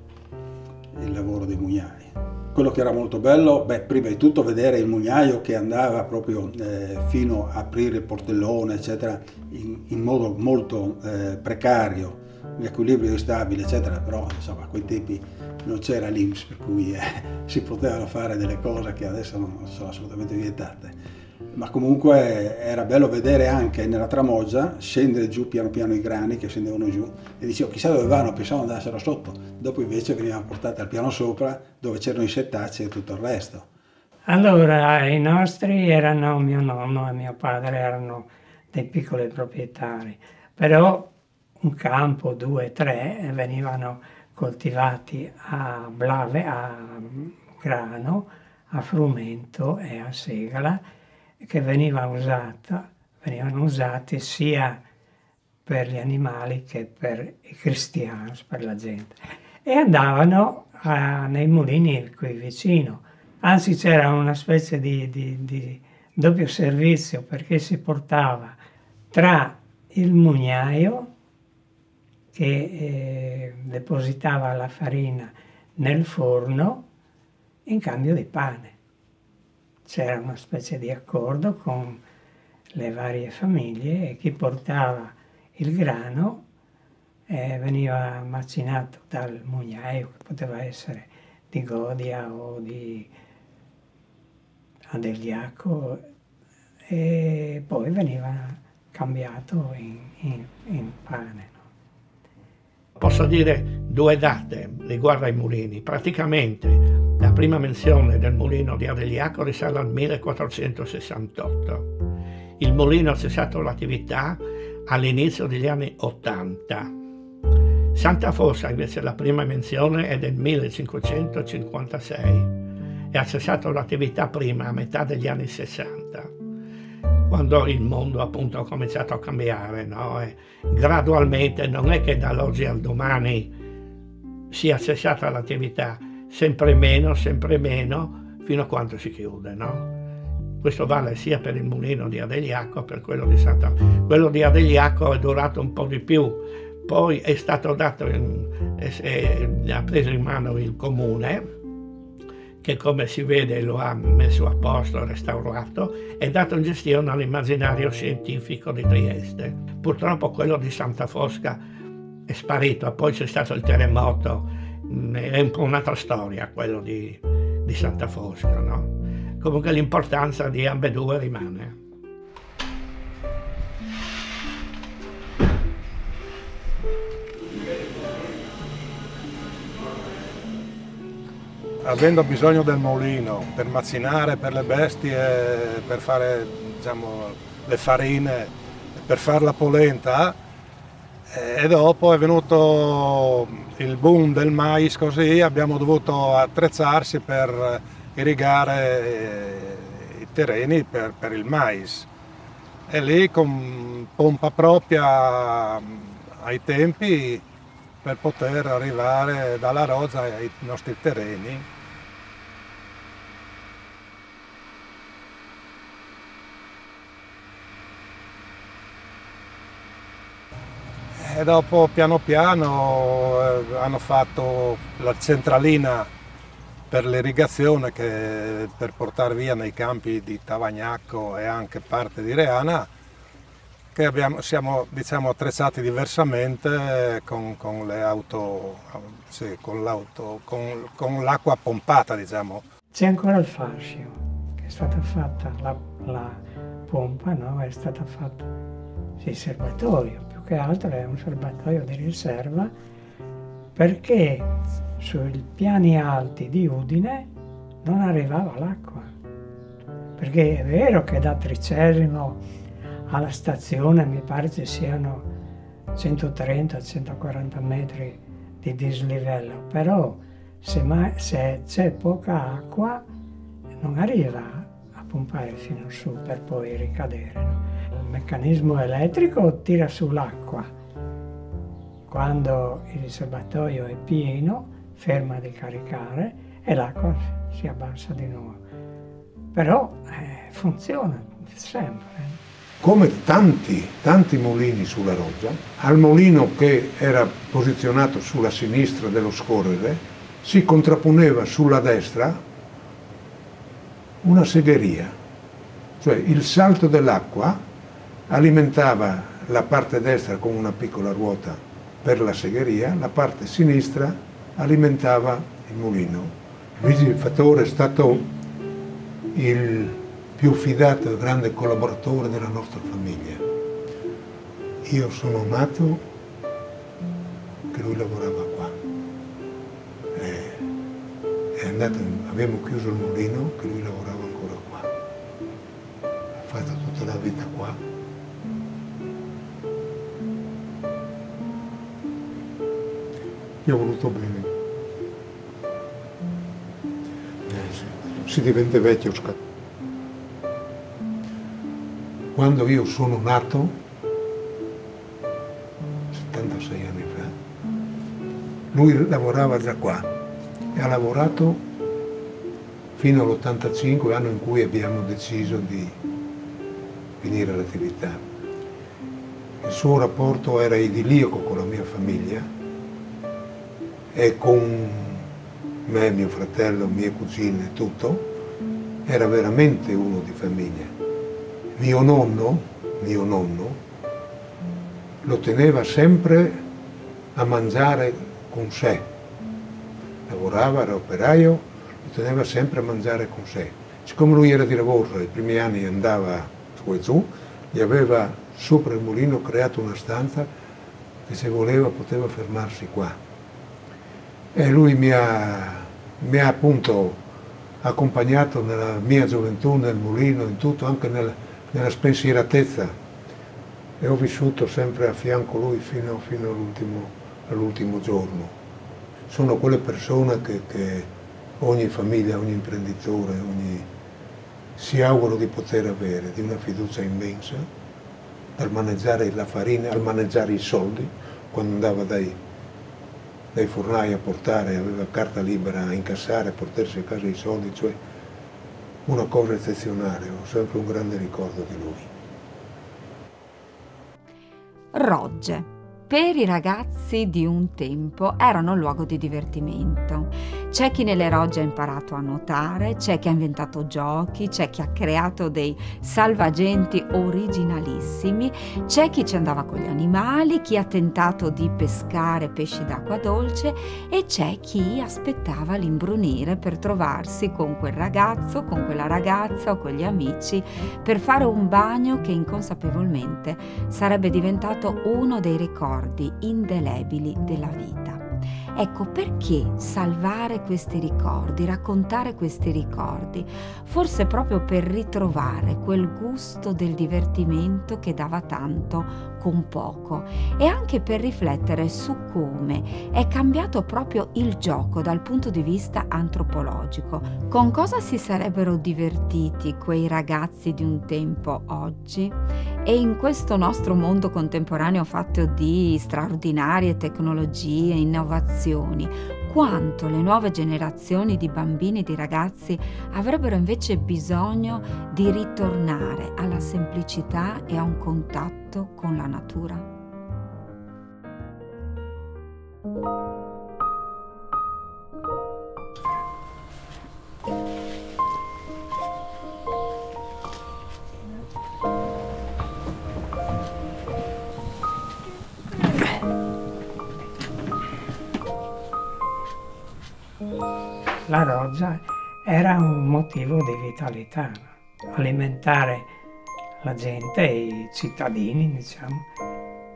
il lavoro dei mugnai. Quello che era molto bello, beh, prima di tutto vedere il mugnaio che andava proprio eh, fino a aprire il portellone, eccetera, in, in modo molto eh, precario, in equilibrio instabile, eccetera, però insomma a quei tempi non c'era l'Inps, per cui eh, si potevano fare delle cose che adesso non sono assolutamente vietate ma comunque era bello vedere anche nella tramoggia scendere giù piano piano i grani che scendevano giù e dicevo chissà dove vanno, pensavo andassero sotto, dopo invece venivano portati al piano sopra dove c'erano i settacci e tutto il resto. Allora i nostri erano, mio nonno e mio padre erano dei piccoli proprietari, però un campo, due, tre venivano coltivati a blave, a grano, a frumento e a segala che veniva usata, venivano usati sia per gli animali che per i cristiani, per la gente. E andavano a, nei mulini qui vicino. Anzi c'era una specie di, di, di doppio servizio perché si portava tra il mugnaio che eh, depositava la farina nel forno in cambio di pane c'era una specie di accordo con le varie famiglie e chi portava il grano eh, veniva macinato dal mugnaio, che poteva essere di Godia o di Adegliaco, e poi veniva cambiato in, in, in pane. Posso dire due date riguardo ai mulini. Praticamente la prima menzione del mulino di Adegliaco risale al 1468. Il mulino ha cessato l'attività all'inizio degli anni 80. Santa Fossa invece la prima menzione è del 1556 e ha cessato l'attività prima a metà degli anni 60 quando il mondo appunto ha cominciato a cambiare no? gradualmente non è che dall'oggi al domani sia cessata l'attività sempre meno, sempre meno, fino a quando si chiude, no? Questo vale sia per il mulino di Adegliaco che per quello di Santa... Quello di Adegliaco è durato un po' di più, poi è stato dato, in, è, ha preso in mano il comune, che come si vede lo ha messo a posto, restaurato, e dato in gestione all'immaginario scientifico di Trieste. Purtroppo quello di Santa Fosca è sparito, poi c'è stato il terremoto, mm, è un po' un'altra storia quello di, di Santa Fosca, no? Comunque l'importanza di ambedue rimane. avendo bisogno del mulino per macinare per le bestie, per fare diciamo, le farine, per fare la polenta, e dopo è venuto il boom del mais così abbiamo dovuto attrezzarsi per irrigare i terreni per, per il mais. E lì con pompa propria ai tempi per poter arrivare dalla Rosa ai nostri terreni e dopo piano piano eh, hanno fatto la centralina per l'irrigazione per portare via nei campi di Tavagnacco e anche parte di Reana che abbiamo, siamo diciamo, attrezzati diversamente con, con auto, sì, l'acqua pompata diciamo. C'è ancora il fascio che è stata fatta la, la pompa, no? è stata fatta il serbatoio che altro è un serbatoio di riserva perché sui piani alti di Udine non arrivava l'acqua. Perché è vero che da Tricerino alla stazione mi pare ci siano 130-140 metri di dislivello, però se, mai, se c'è poca acqua non arriva a pompare fino su per poi ricadere. No? Meccanismo elettrico tira sull'acqua. Quando il serbatoio è pieno, ferma di caricare e l'acqua si abbassa di nuovo. Però eh, funziona sempre. Come tanti, tanti mulini sulla Roggia, al mulino che era posizionato sulla sinistra dello scorrere si contrapponeva sulla destra una segheria, cioè il salto dell'acqua alimentava la parte destra con una piccola ruota per la segheria, la parte sinistra alimentava il mulino. Luigi il Fattore è stato il più fidato e grande collaboratore della nostra famiglia. Io sono nato che lui lavorava qua. E andato, abbiamo chiuso il mulino che lui lavorava ancora qua. Ha fatto tutta la vita qua. Mi ha voluto bene. Si diventa vecchio scatto. Quando io sono nato, 76 anni fa, lui lavorava già qua e ha lavorato fino all'85, anno in cui abbiamo deciso di finire l'attività. Il suo rapporto era idilliaco con la mia famiglia, e con me, mio fratello, mie cugine, tutto, era veramente uno di famiglia. Mio nonno, mio nonno, lo teneva sempre a mangiare con sé. Lavorava, era operaio, lo teneva sempre a mangiare con sé. Siccome lui era di lavoro, i primi anni andava su e giù, gli aveva sopra il mulino creato una stanza che se voleva poteva fermarsi qua e lui mi ha, mi ha appunto accompagnato nella mia gioventù, nel mulino, in tutto, anche nel, nella spensieratezza e ho vissuto sempre a fianco lui fino, fino all'ultimo, all'ultimo, giorno. Sono quelle persone che, che, ogni famiglia, ogni imprenditore, ogni, si auguro di poter avere, di una fiducia immensa, dal maneggiare la farina, al maneggiare i soldi, quando andava dai dai fornai a portare, aveva carta libera a incassare, a portarsi a casa i soldi, cioè una cosa eccezionale, ho sempre un grande ricordo di lui. Rogge per i ragazzi di un tempo erano luogo di divertimento. C'è chi nelle rogge ha imparato a nuotare, c'è chi ha inventato giochi, c'è chi ha creato dei salvagenti originalissimi, c'è chi ci andava con gli animali, chi ha tentato di pescare pesci d'acqua dolce e c'è chi aspettava l'imbrunire per trovarsi con quel ragazzo, con quella ragazza o con gli amici per fare un bagno che inconsapevolmente sarebbe diventato uno dei ricordi indelebili della vita. Ecco perché salvare questi ricordi, raccontare questi ricordi, forse proprio per ritrovare quel gusto del divertimento che dava tanto con poco e anche per riflettere su come è cambiato proprio il gioco dal punto di vista antropologico. Con cosa si sarebbero divertiti quei ragazzi di un tempo oggi? E in questo nostro mondo contemporaneo fatto di straordinarie tecnologie, innovazioni, quanto le nuove generazioni di bambini e di ragazzi avrebbero invece bisogno di ritornare alla semplicità e a un contatto con la natura? La roggia era un motivo di vitalità, alimentare la gente, i cittadini, diciamo,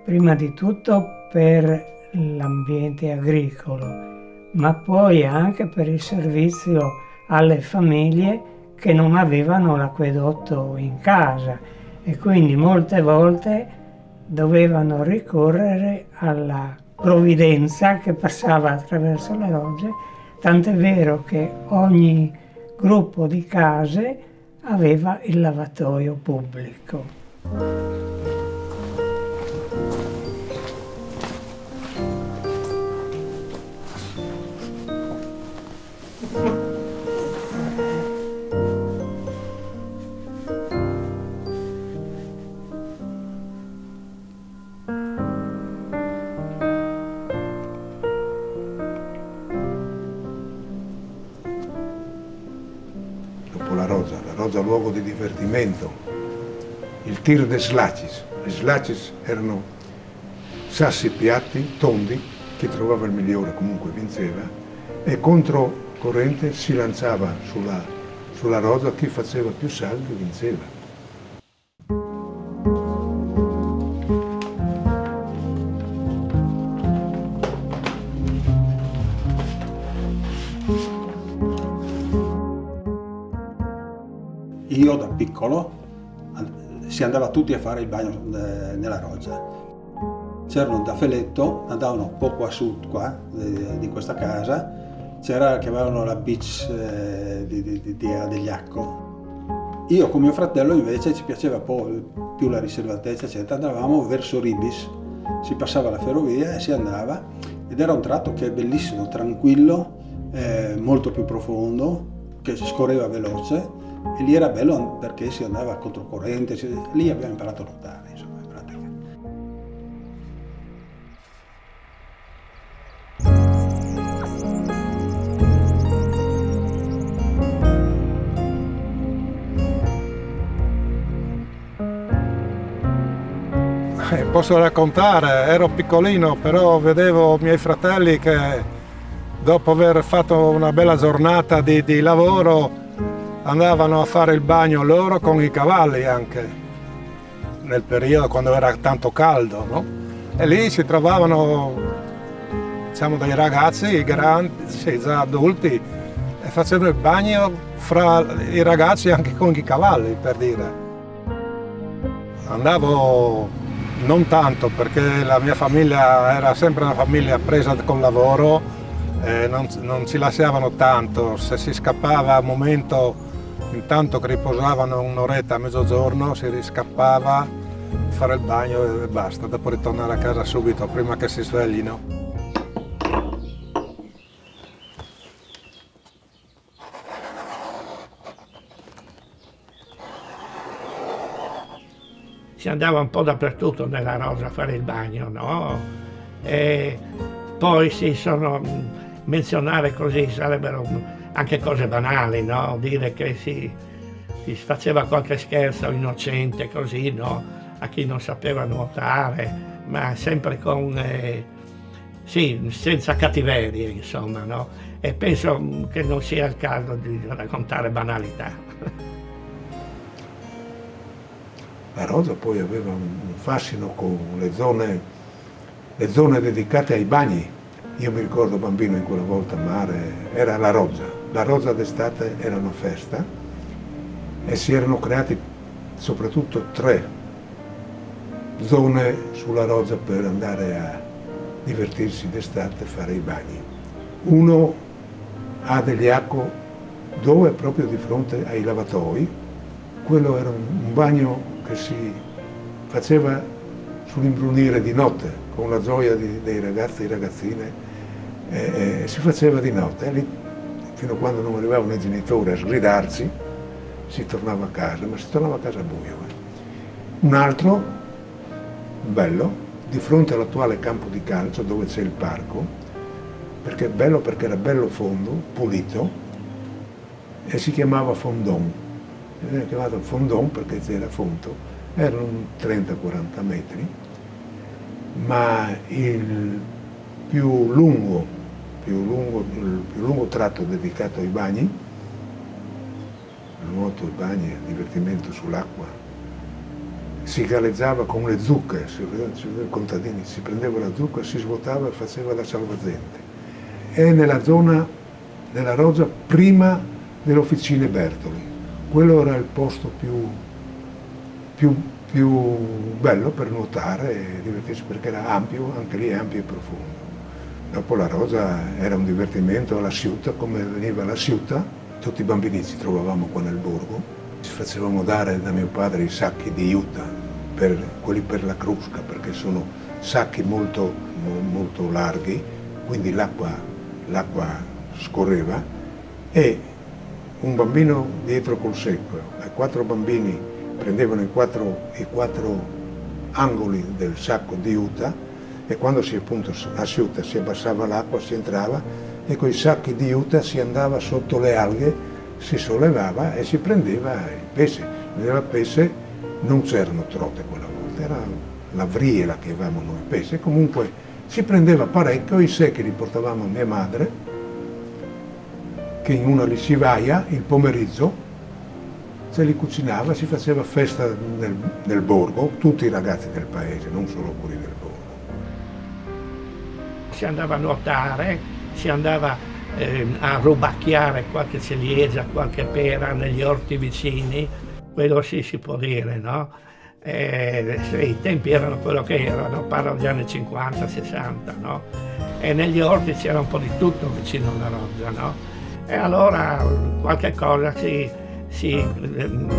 prima di tutto per l'ambiente agricolo, ma poi anche per il servizio alle famiglie che non avevano l'acquedotto in casa e quindi molte volte dovevano ricorrere alla provvidenza che passava attraverso le rogge tant'è vero che ogni gruppo di case aveva il lavatoio pubblico. Luogo di divertimento, il tir de slacis. Le slacis erano sassi piatti, tondi, chi trovava il migliore comunque vinceva, e contro corrente si lanciava sulla, sulla rosa, chi faceva più saldi vinceva. Andava tutti a fare il bagno eh, nella roggia. C'erano da Feletto, andavano poco a sud qua di questa casa, c'era che avevano la beach eh, di, di, di, di Adegliacco. Io con mio fratello invece ci piaceva più la riservatezza, eccetera, andavamo verso Ribis, si passava la ferrovia e si andava ed era un tratto che è bellissimo, tranquillo, eh, molto più profondo, che scorreva veloce e lì era bello perché si andava controcorrente, lì abbiamo imparato a pratica. Eh, posso raccontare, ero piccolino, però vedevo i miei fratelli che dopo aver fatto una bella giornata di, di lavoro andavano a fare il bagno loro con i cavalli anche, nel periodo quando era tanto caldo, no? E lì si trovavano diciamo, dei ragazzi grandi, sì, già adulti, e facevano il bagno fra i ragazzi anche con i cavalli, per dire. Andavo non tanto perché la mia famiglia era sempre una famiglia presa col lavoro, non, non ci lasciavano tanto, se si scappava a momento intanto che riposavano un'oretta a mezzogiorno si riscappava fare il bagno e basta, dopo ritornare a casa subito prima che si sveglino. Si andava un po' dappertutto nella rosa a fare il bagno, no? E poi si sono mm, menzionare così sarebbero mm, anche cose banali, no? Dire che si, si faceva qualche scherzo innocente così, no? A chi non sapeva nuotare, ma sempre con eh, sì, senza cattiverie, insomma, no? E penso che non sia il caso di raccontare banalità. La Rosa poi aveva un fascino con le zone, le zone dedicate ai bagni. Io mi ricordo bambino in quella volta a mare, era la Rosa. La Rosa d'estate era una festa e si erano creati soprattutto tre zone sulla Rosa per andare a divertirsi d'estate e fare i bagni. Uno ha degli acqua dove proprio di fronte ai lavatoi, quello era un bagno che si faceva sull'imbrunire di notte con la gioia di, dei ragazzi e ragazzine, eh, eh, si faceva di notte e lì fino a quando non arrivavano i genitori a sgridarsi si tornava a casa, ma si tornava a casa a buio. Eh. Un altro, bello, di fronte all'attuale campo di calcio dove c'è il parco, perché è bello perché era bello fondo, pulito, e si chiamava Fondon. Era chiamato Fondon perché c'era fondo, erano 30-40 metri, ma il più lungo, più lungo, il più lungo tratto dedicato ai bagni, il nuoto, i bagni, il divertimento sull'acqua, si galleggiava con le zucche, i contadini si prendeva la zucca, si svuotava e faceva la salvagente. È nella zona della Rosa prima delle officine Bertoli. Quello era il posto più, più, più bello per nuotare e divertirsi perché era ampio, anche lì ampio e profondo. Dopo la Rosa era un divertimento alla Siuta, come veniva la Siuta, tutti i bambini ci trovavamo qua nel borgo, ci facevamo dare da mio padre i sacchi di juta, per, quelli per la crusca, perché sono sacchi molto, molto larghi, quindi l'acqua, scorreva. E un bambino dietro col secco e quattro bambini prendevano i quattro, i quattro angoli del sacco di juta e quando si appunto asciutta si abbassava l'acqua, si entrava e con i sacchi di juta si andava sotto le alghe si sollevava e si prendeva il pesce. Nella pesce non c'erano trote quella volta, era la vriela che avevamo noi pesce. Comunque si prendeva parecchio, i secchi li portavamo a mia madre, che in una lisivaia il pomeriggio se li cucinava, si faceva festa nel, nel borgo, tutti i ragazzi del paese, non solo quelli del borgo. Si andava a nuotare, si andava eh, a rubacchiare qualche ciliegia, qualche pera negli orti vicini, quello sì si può dire, no? Eh, I tempi erano quello che erano, parlo degli anni 50-60, no? E negli orti c'era un po' di tutto vicino alla Roggia, no? E allora qualche cosa si, si,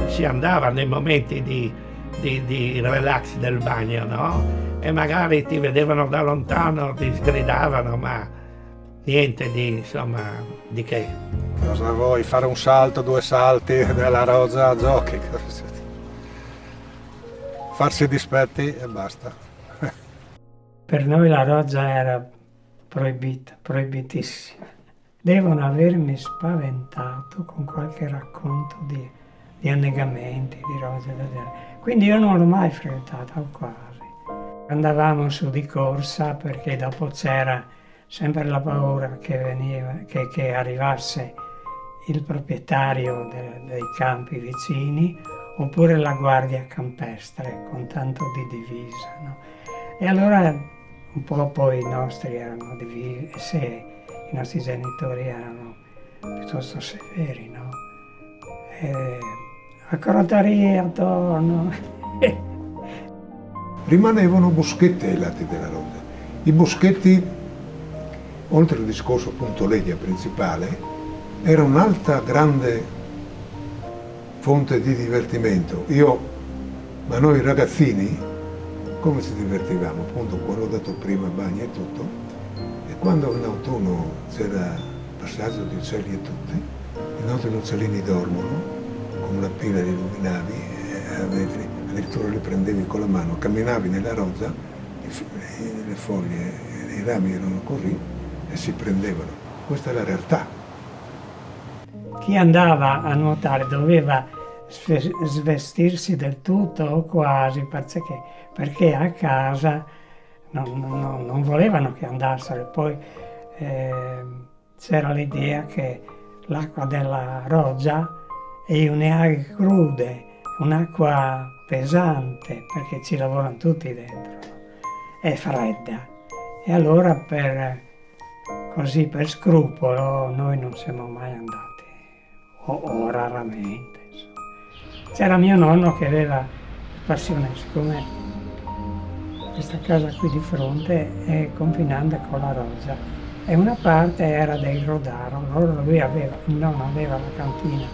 si andava nei momenti di, di, di, relax del bagno, no? E magari ti vedevano da lontano, ti sgridavano, ma niente di, insomma, di che. Cosa vuoi? Fare un salto, due salti nella rosa a giochi? Farsi dispetti e basta. Per noi la rosa era proibita, proibitissima. Devono avermi spaventato con qualche racconto di, di annegamenti, di rose da genere. Quindi io non l'ho mai frequentata, quasi. Andavamo su di corsa perché dopo c'era sempre la paura che, veniva, che, che arrivasse il proprietario de, dei campi vicini oppure la guardia campestre con tanto di divisa. No? E allora un po' poi i nostri erano divisi, se i nostri genitori erano piuttosto severi, no? E a crotaria attorno. Rimanevano boschetti ai lati della rotta. I boschetti oltre al discorso appunto Ledia principale, era un'altra grande fonte di divertimento. Io, ma noi ragazzini, come ci divertivamo? Appunto, ho detto prima, bagni e tutto, e quando in autunno c'era passaggio di uccelli e tutti, di notte gli uccellini dormono, con una pila di luminavi, a vetri, addirittura li prendevi con la mano, camminavi nella rozza, le foglie, i rami erano così e si prendevano. Questa è la realtà. Chi andava a nuotare doveva svestirsi del tutto o quasi perché, a casa non, non, non, volevano che andassero. Poi eh, c'era l'idea che l'acqua della roggia è un'acqua crude, un'acqua pesante perché ci lavorano tutti dentro, è fredda. E allora per, così per scrupolo noi non siamo mai andati, o, o raramente. C'era mio nonno che aveva passione, siccome questa casa qui di fronte è confinante con la Rosa e una parte era dei Rodaro, allora lui aveva, non aveva la cantina,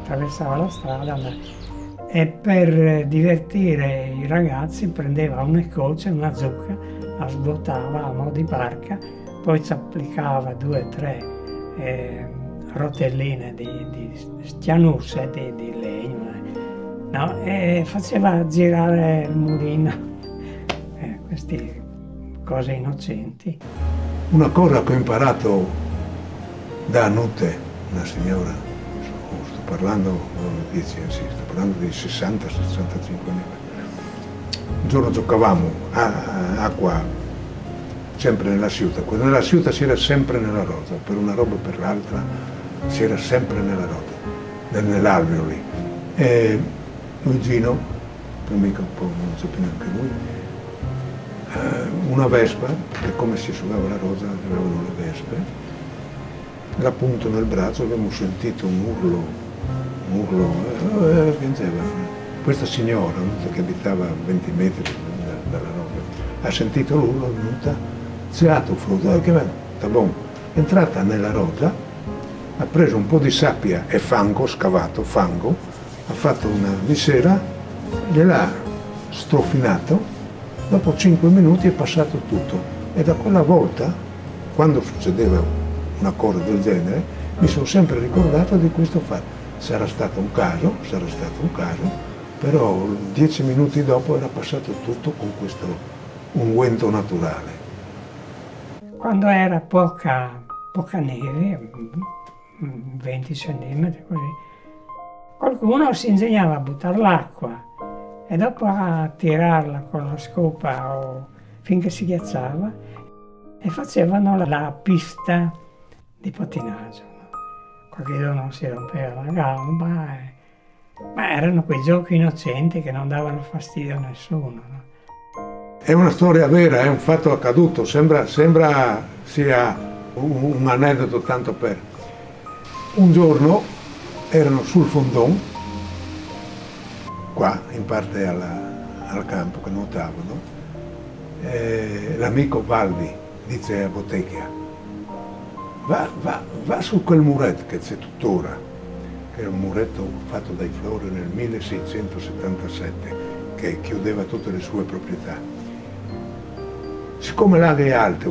attraversava la strada andava. E per divertire i ragazzi prendeva una coce, una zucca, la svuotava a mo' di barca, poi ci applicava due o tre eh, rotelline di, di stianusse di, di legno no? e faceva girare il mulino, eh, queste cose innocenti. Una cosa che ho imparato da Nutte, una signora, sto parlando, dieci, sì, sto parlando di 60-65 anni Un giorno giocavamo a, a acqua sempre nella quando nella Siuta si era sempre nella rosa, per una roba o per l'altra si era sempre nella rosa, nell'alveo lì. E Luigino, per mica un po', non più neanche lui, eh, una vespa, perché come si asciugava la rosa avevano le vespe, la punto nel braccio, abbiamo sentito un urlo, un urlo, eh, spingeva. Questa signora, che abitava a 20 metri dalla roba, ha sentito l'urlo, è venuta, si ha frutto, eh, che sta buono. È entrata nella rosa, ha preso un po' di sabbia e fango, scavato, fango, ha fatto una visera, gliel'ha strofinato, dopo 5 minuti è passato tutto. E da quella volta, quando succedeva una cosa del genere, mi sono sempre ricordato di questo fatto. Sarà stato un caso, sarà stato un caso, però dieci minuti dopo era passato tutto con questo unguento naturale. Quando era poca, poca neve, 20 cm così, Qualcuno si ingegnava a buttare l'acqua e dopo a tirarla con la scopa o finché si ghiacciava e facevano la pista di pattinaggio. Qualcuno non si rompeva la gamba, e... ma erano quei giochi innocenti che non davano fastidio a nessuno. No? È una storia vera, è un fatto accaduto, sembra, sembra sia un, un aneddoto tanto per... Un giorno erano sul fondon, qua in parte alla, al campo che nuotavano, l'amico Valdi dice a Bottecchia, va, va, va su quel muretto che c'è tuttora, che era un muretto fatto dai Flori nel 1677, che chiudeva tutte le sue proprietà. Siccome l'aga è alta,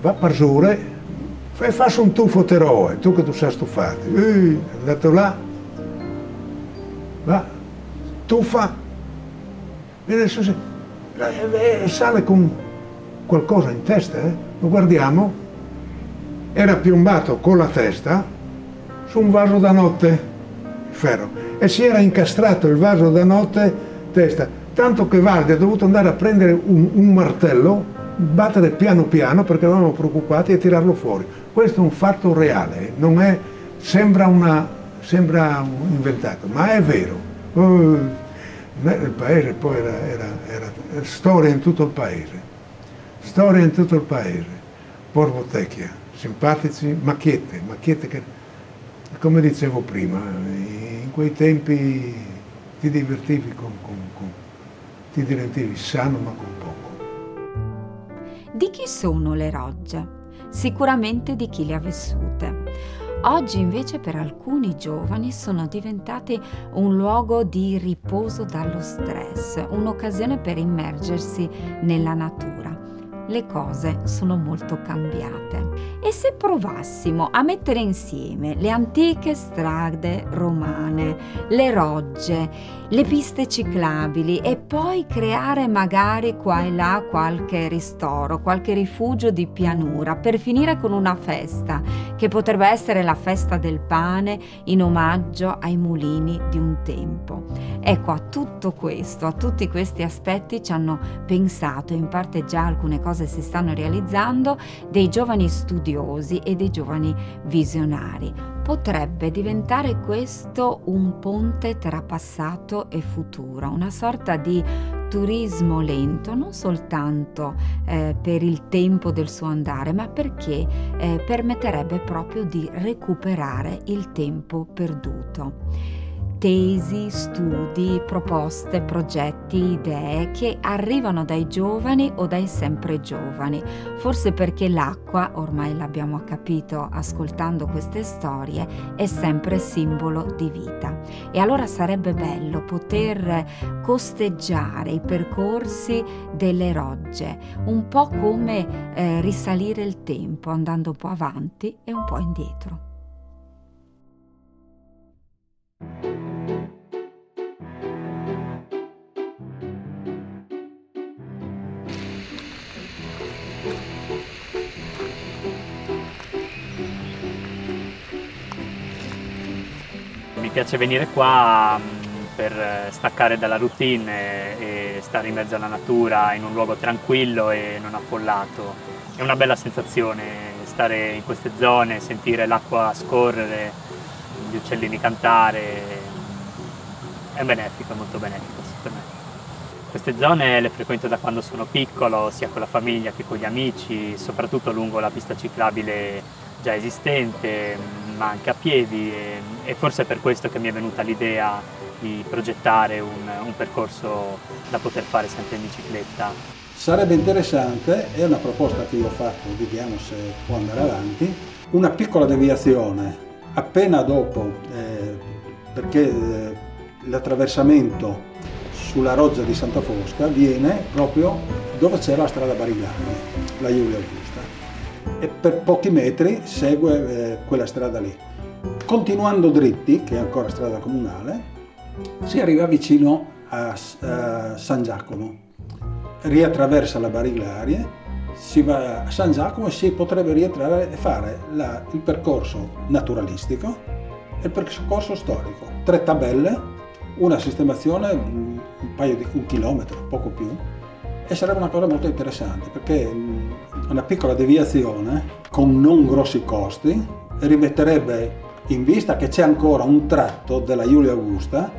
va per sure Fai, faccio un tuffo teroe, tu che tu sai stuffarti. Ehi, è andato là, va, tuffa, e adesso eh, sale con qualcosa in testa, eh? lo guardiamo, era piombato con la testa su un vaso da notte, ferro, e si era incastrato il vaso da notte, testa, tanto che Valdi ha dovuto andare a prendere un, un martello, battere piano piano perché eravamo preoccupati e tirarlo fuori. Questo è un fatto reale, è, sembra, una, sembra inventato, ma è vero. Uh, nel paese poi era, era, era, storia in tutto il paese, storia in tutto il paese. Porvo Tecchia, simpatici, macchiette, macchiette che, come dicevo prima, in quei tempi ti divertivi con, con, con ti divertivi sano ma con poco. Di chi sono le rogge? sicuramente di chi le ha vissute. Oggi invece per alcuni giovani sono diventate un luogo di riposo dallo stress, un'occasione per immergersi nella natura. le cose sono molto cambiate. E se provassimo a mettere insieme le antiche strade romane, le rogge, le piste ciclabili e poi creare magari qua e là qualche ristoro, qualche rifugio di pianura per finire con una festa che potrebbe essere la festa del pane in omaggio ai mulini di un tempo. Ecco, a tutto questo, a tutti questi aspetti ci hanno pensato, in parte già alcune cose si stanno realizzando, dei giovani studiosi e dei giovani visionari. Potrebbe diventare questo un ponte tra passato e futuro, una sorta di turismo lento, non soltanto eh, per il tempo del suo andare, ma perché eh, permetterebbe proprio di recuperare il tempo perduto tesi, studi, proposte, progetti, idee che arrivano dai giovani o dai sempre giovani, forse perché l'acqua, ormai l'abbiamo capito ascoltando queste storie, è sempre simbolo di vita. E allora sarebbe bello poter costeggiare i percorsi delle rogge, un po' come eh, risalire il tempo, andando un po' avanti e un po' indietro. Piace venire qua mm, per staccare dalla routine e stare in mezzo alla natura, in un luogo tranquillo e non affollato. È una bella sensazione stare in queste zone, sentire l'acqua scorrere, gli uccellini cantare. È benefico, è molto benefico per me. Queste zone le frequento da quando sono piccolo, sia con la famiglia che con gli amici, soprattutto lungo la pista ciclabile già esistente, ma anche a piedi e, e forse è per questo che mi è venuta l'idea di progettare un, un percorso da poter fare sempre in bicicletta. Sarebbe interessante, è una proposta che io ho fatto, vediamo se può andare avanti, una piccola deviazione appena dopo, eh, perché eh, l'attraversamento sulla roggia di Santa Fosca viene proprio dove c'è la strada Barigani, la Augusta, e per pochi metri segue eh, quella strada lì. Continuando dritti, che è ancora strada comunale, si arriva vicino a, a San Giacomo, riattraversa la Bariglarie, si va a San Giacomo e si potrebbe rientrare e fare la, il percorso naturalistico e il percorso storico. Tre tabelle, una sistemazione, un paio di un chilometro, poco più, e sarebbe una cosa molto interessante perché una piccola deviazione con non grossi costi rimetterebbe in vista che c'è ancora un tratto della Giulia Augusta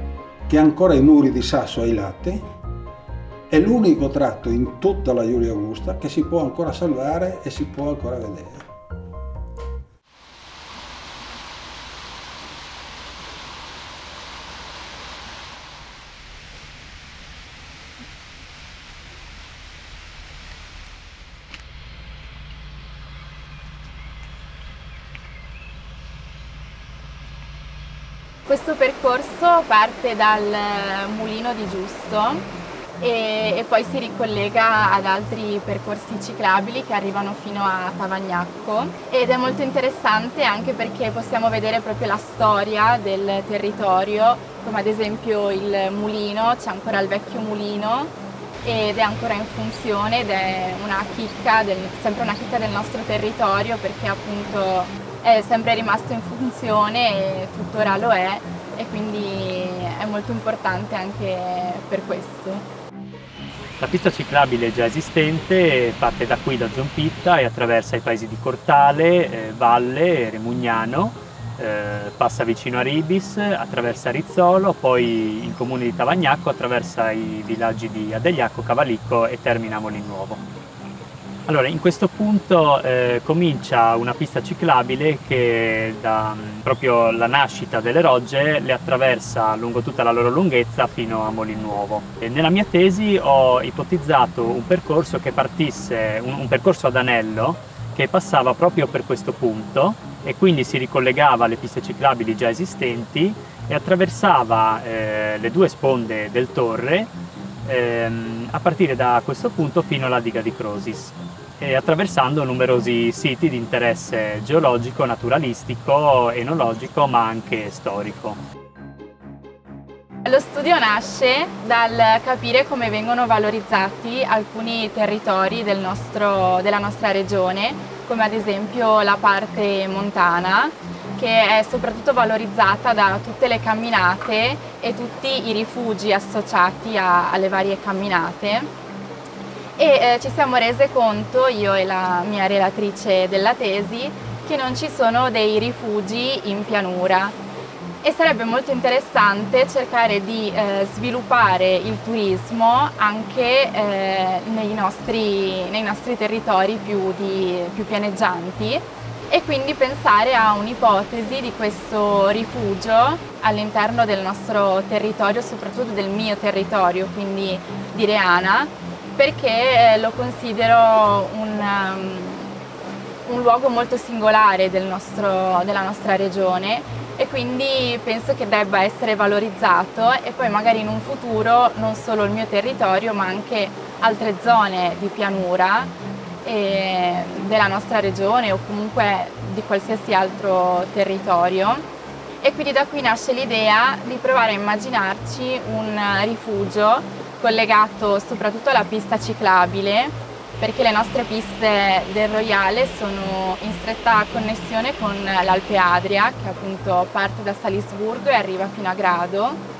che ha ancora i muri di sasso ai lati, è l'unico tratto in tutta la Giulia Augusta che si può ancora salvare e si può ancora vedere. Questo parte dal mulino di Giusto e, e, poi si ricollega ad altri percorsi ciclabili che arrivano fino a Tavagnacco ed è molto interessante anche perché possiamo vedere proprio la storia del territorio, come ad esempio il mulino, c'è ancora il vecchio mulino ed è ancora in funzione ed è una chicca del, sempre una chicca del nostro territorio perché appunto è sempre rimasto in funzione e tuttora lo è e quindi è molto importante anche per questo. La pista ciclabile già esistente, parte da qui da Zompitta e attraversa i paesi di Cortale, eh, Valle, Remugnano, eh, passa vicino a Ribis, attraversa Rizzolo, poi il comune di Tavagnacco, attraversa i villaggi di Adegliacco, Cavalicco e termina a Molinnuovo. Allora, in questo punto eh, comincia una pista ciclabile che da proprio la nascita delle rogge le attraversa lungo tutta la loro lunghezza fino a Molinnuovo. E nella mia tesi ho ipotizzato un percorso che partisse, un, un percorso ad anello che passava proprio per questo punto e quindi si ricollegava alle piste ciclabili già esistenti e attraversava eh, le due sponde del torre ehm, a partire da questo punto fino alla diga di Crosis. E attraversando numerosi siti di interesse geologico, naturalistico, enologico ma anche storico. Lo studio nasce dal capire come vengono valorizzati alcuni territori del nostro, della nostra regione, come ad esempio la parte montana, che è soprattutto valorizzata da tutte le camminate e tutti i rifugi associati a, alle varie camminate. E eh, ci siamo rese conto, io e la mia relatrice della tesi, che non ci sono dei rifugi in pianura. E sarebbe molto interessante cercare di eh, sviluppare il turismo anche eh, nei, nostri, nei, nostri, territori più, di, più pianeggianti e quindi pensare a un'ipotesi di questo rifugio all'interno del nostro territorio, soprattutto del mio territorio, quindi di Reana, perché eh, lo considero un, um, un luogo molto singolare del nostro, della nostra regione e quindi penso che debba essere valorizzato e poi magari in un futuro non solo il mio territorio ma anche altre zone di pianura eh, della nostra regione o comunque di qualsiasi altro territorio. E quindi da qui nasce l'idea di provare a immaginarci un rifugio collegato soprattutto alla pista ciclabile perché le nostre piste del Royale sono in stretta connessione con l'Alpe Adria che appunto parte da Salisburgo e arriva fino a Grado.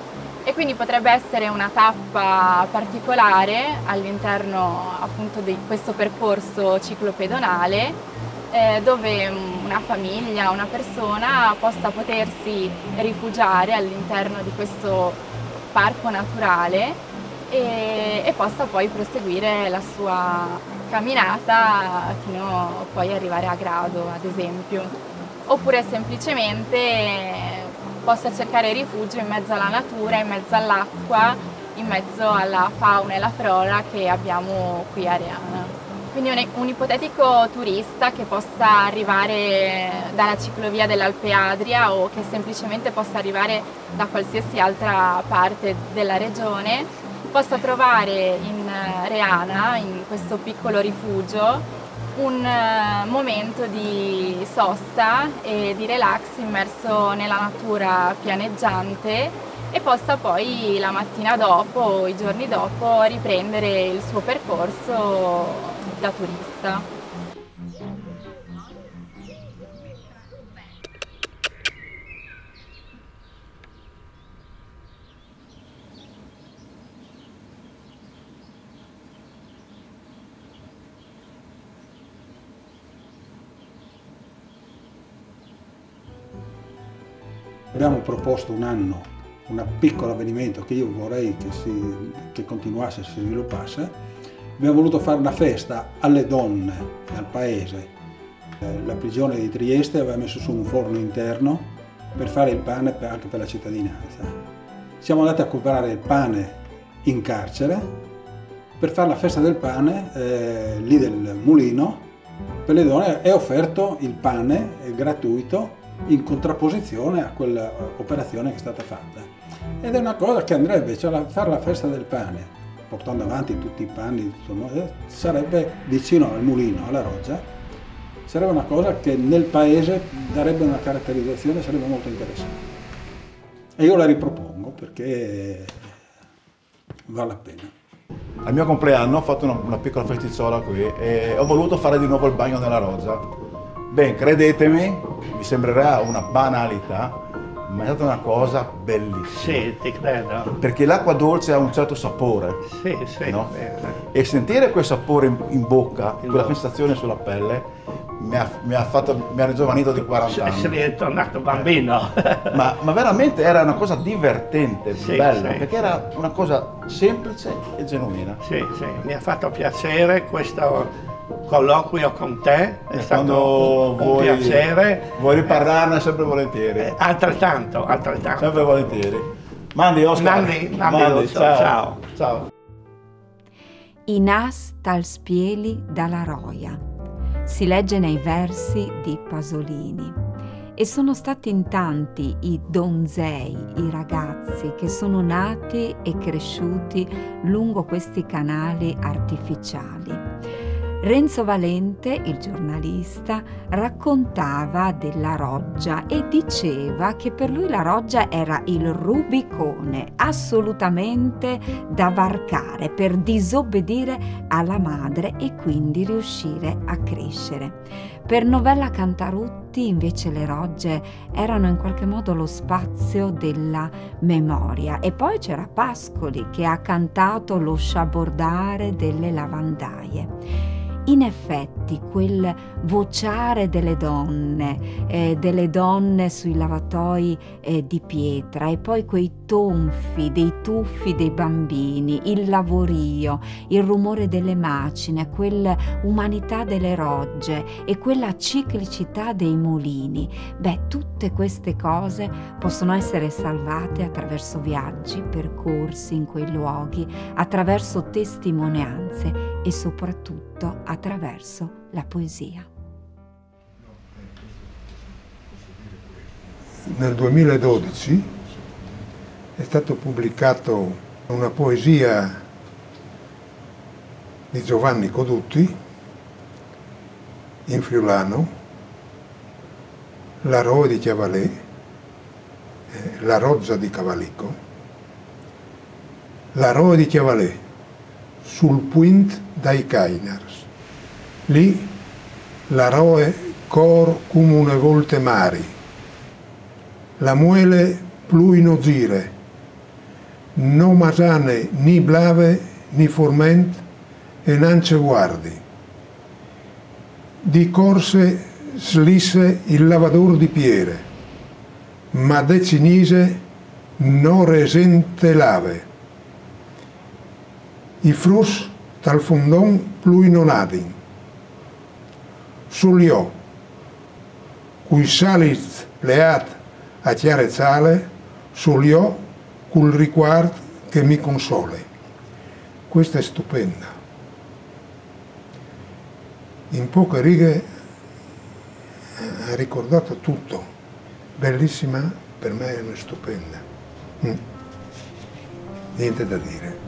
E quindi potrebbe essere una tappa particolare all'interno appunto di questo percorso ciclopedonale eh, dove una famiglia, una persona possa potersi rifugiare all'interno di questo parco naturale e, e possa poi proseguire la sua camminata fino poi arrivare a grado, ad esempio. Oppure semplicemente possa cercare rifugio in mezzo alla natura, in mezzo all'acqua, in mezzo alla fauna e alla flora che abbiamo qui a Reana. Quindi un, un, ipotetico turista che possa arrivare dalla ciclovia dell'Alpe Adria o che semplicemente possa arrivare da qualsiasi altra parte della regione possa trovare in eh, Reana, in questo piccolo rifugio, un eh, momento di sosta e di relax immerso nella natura pianeggiante e possa poi la mattina dopo o i giorni dopo riprendere il suo percorso da turista. Abbiamo proposto un anno un piccolo avvenimento che io vorrei che, si, che continuasse, si sviluppasse. Abbiamo voluto fare una festa alle donne, al paese. Eh, la prigione di Trieste aveva messo su un forno interno per fare il pane anche per la cittadinanza. Siamo andati a comprare il pane in carcere per fare la festa del pane eh, lì del mulino per le donne è offerto il pane gratuito in contrapposizione a quell'operazione che è stata fatta. Ed è una cosa che andrebbe, cioè fare la festa del pane, portando avanti tutti i panni, sarebbe vicino al mulino, alla roggia, sarebbe una cosa che nel paese darebbe una caratterizzazione, sarebbe molto interessante. E io la ripropongo perché vale la pena. Al mio compleanno ho fatto una, una piccola festiciola qui e ho voluto fare di nuovo il bagno nella roggia Beh, credetemi, mi sembrerà una banalità, ma è stata una cosa bellissima. Sì, ti credo. Perché l'acqua dolce ha un certo sapore. Sì, sì. No? E sentire quel sapore in, in bocca, in quella sensazione sulla pelle, mi ha, mi ha, fatto, mi ha rigiovanito di 40 anni. Sei tornato bambino. ma, ma, veramente era una cosa divertente, sì, bella, sì. perché era una cosa semplice e genuina. Sì, sì, mi ha fatto piacere questo colloquio con te, è e stato un vuoi, piacere. Vuoi riparlarne sempre volentieri. Eh, altrettanto, altrettanto. Sempre volentieri. Mandi Oscar. Mandi, mandi, mandi ciao. ciao. ciao. I nas tal spieli dalla roia. Si legge nei versi di Pasolini. E sono stati in tanti i donzei, i ragazzi che sono nati e cresciuti lungo questi canali artificiali Renzo Valente, il giornalista, raccontava della roggia e diceva che per lui la roggia era il Rubicone assolutamente da varcare per disobbedire alla madre e quindi riuscire a crescere. Per Novella Cantarutti invece le rogge erano in qualche modo lo spazio della memoria e poi c'era Pascoli che ha cantato lo sciabordare delle lavandaie. In effetti quel vociare delle donne, eh, delle donne sui lavatoi eh, di pietra e poi quei tonfi dei tuffi dei bambini, il lavorio, il rumore delle macine, quell'umanità delle rogge e quella ciclicità dei mulini, beh, tutte queste cose possono essere salvate attraverso viaggi, percorsi in quei luoghi, attraverso testimonianze e soprattutto attraverso la poesia. Nel 2012 è stato pubblicato una poesia di Giovanni Codutti in friulano, La Roe di Chiavalè, eh, La Rozza di Cavalico, La Roe di Chiavalè, sul Puint dai Cainars. Lì la roe cor come une volte mari, la muele pluino zire, no masane ni blave ni forment e nance guardi. Di corse slisse il lavador di piere, ma de cinise no resente lave. I frus tal fondon plui non adin. Sull'io, cui salit leat a chiare sale, sull'io col riguard che mi console. Questa è stupenda. In poche righe ha ricordato tutto. Bellissima, per me è una stupenda. Mm. Niente da dire.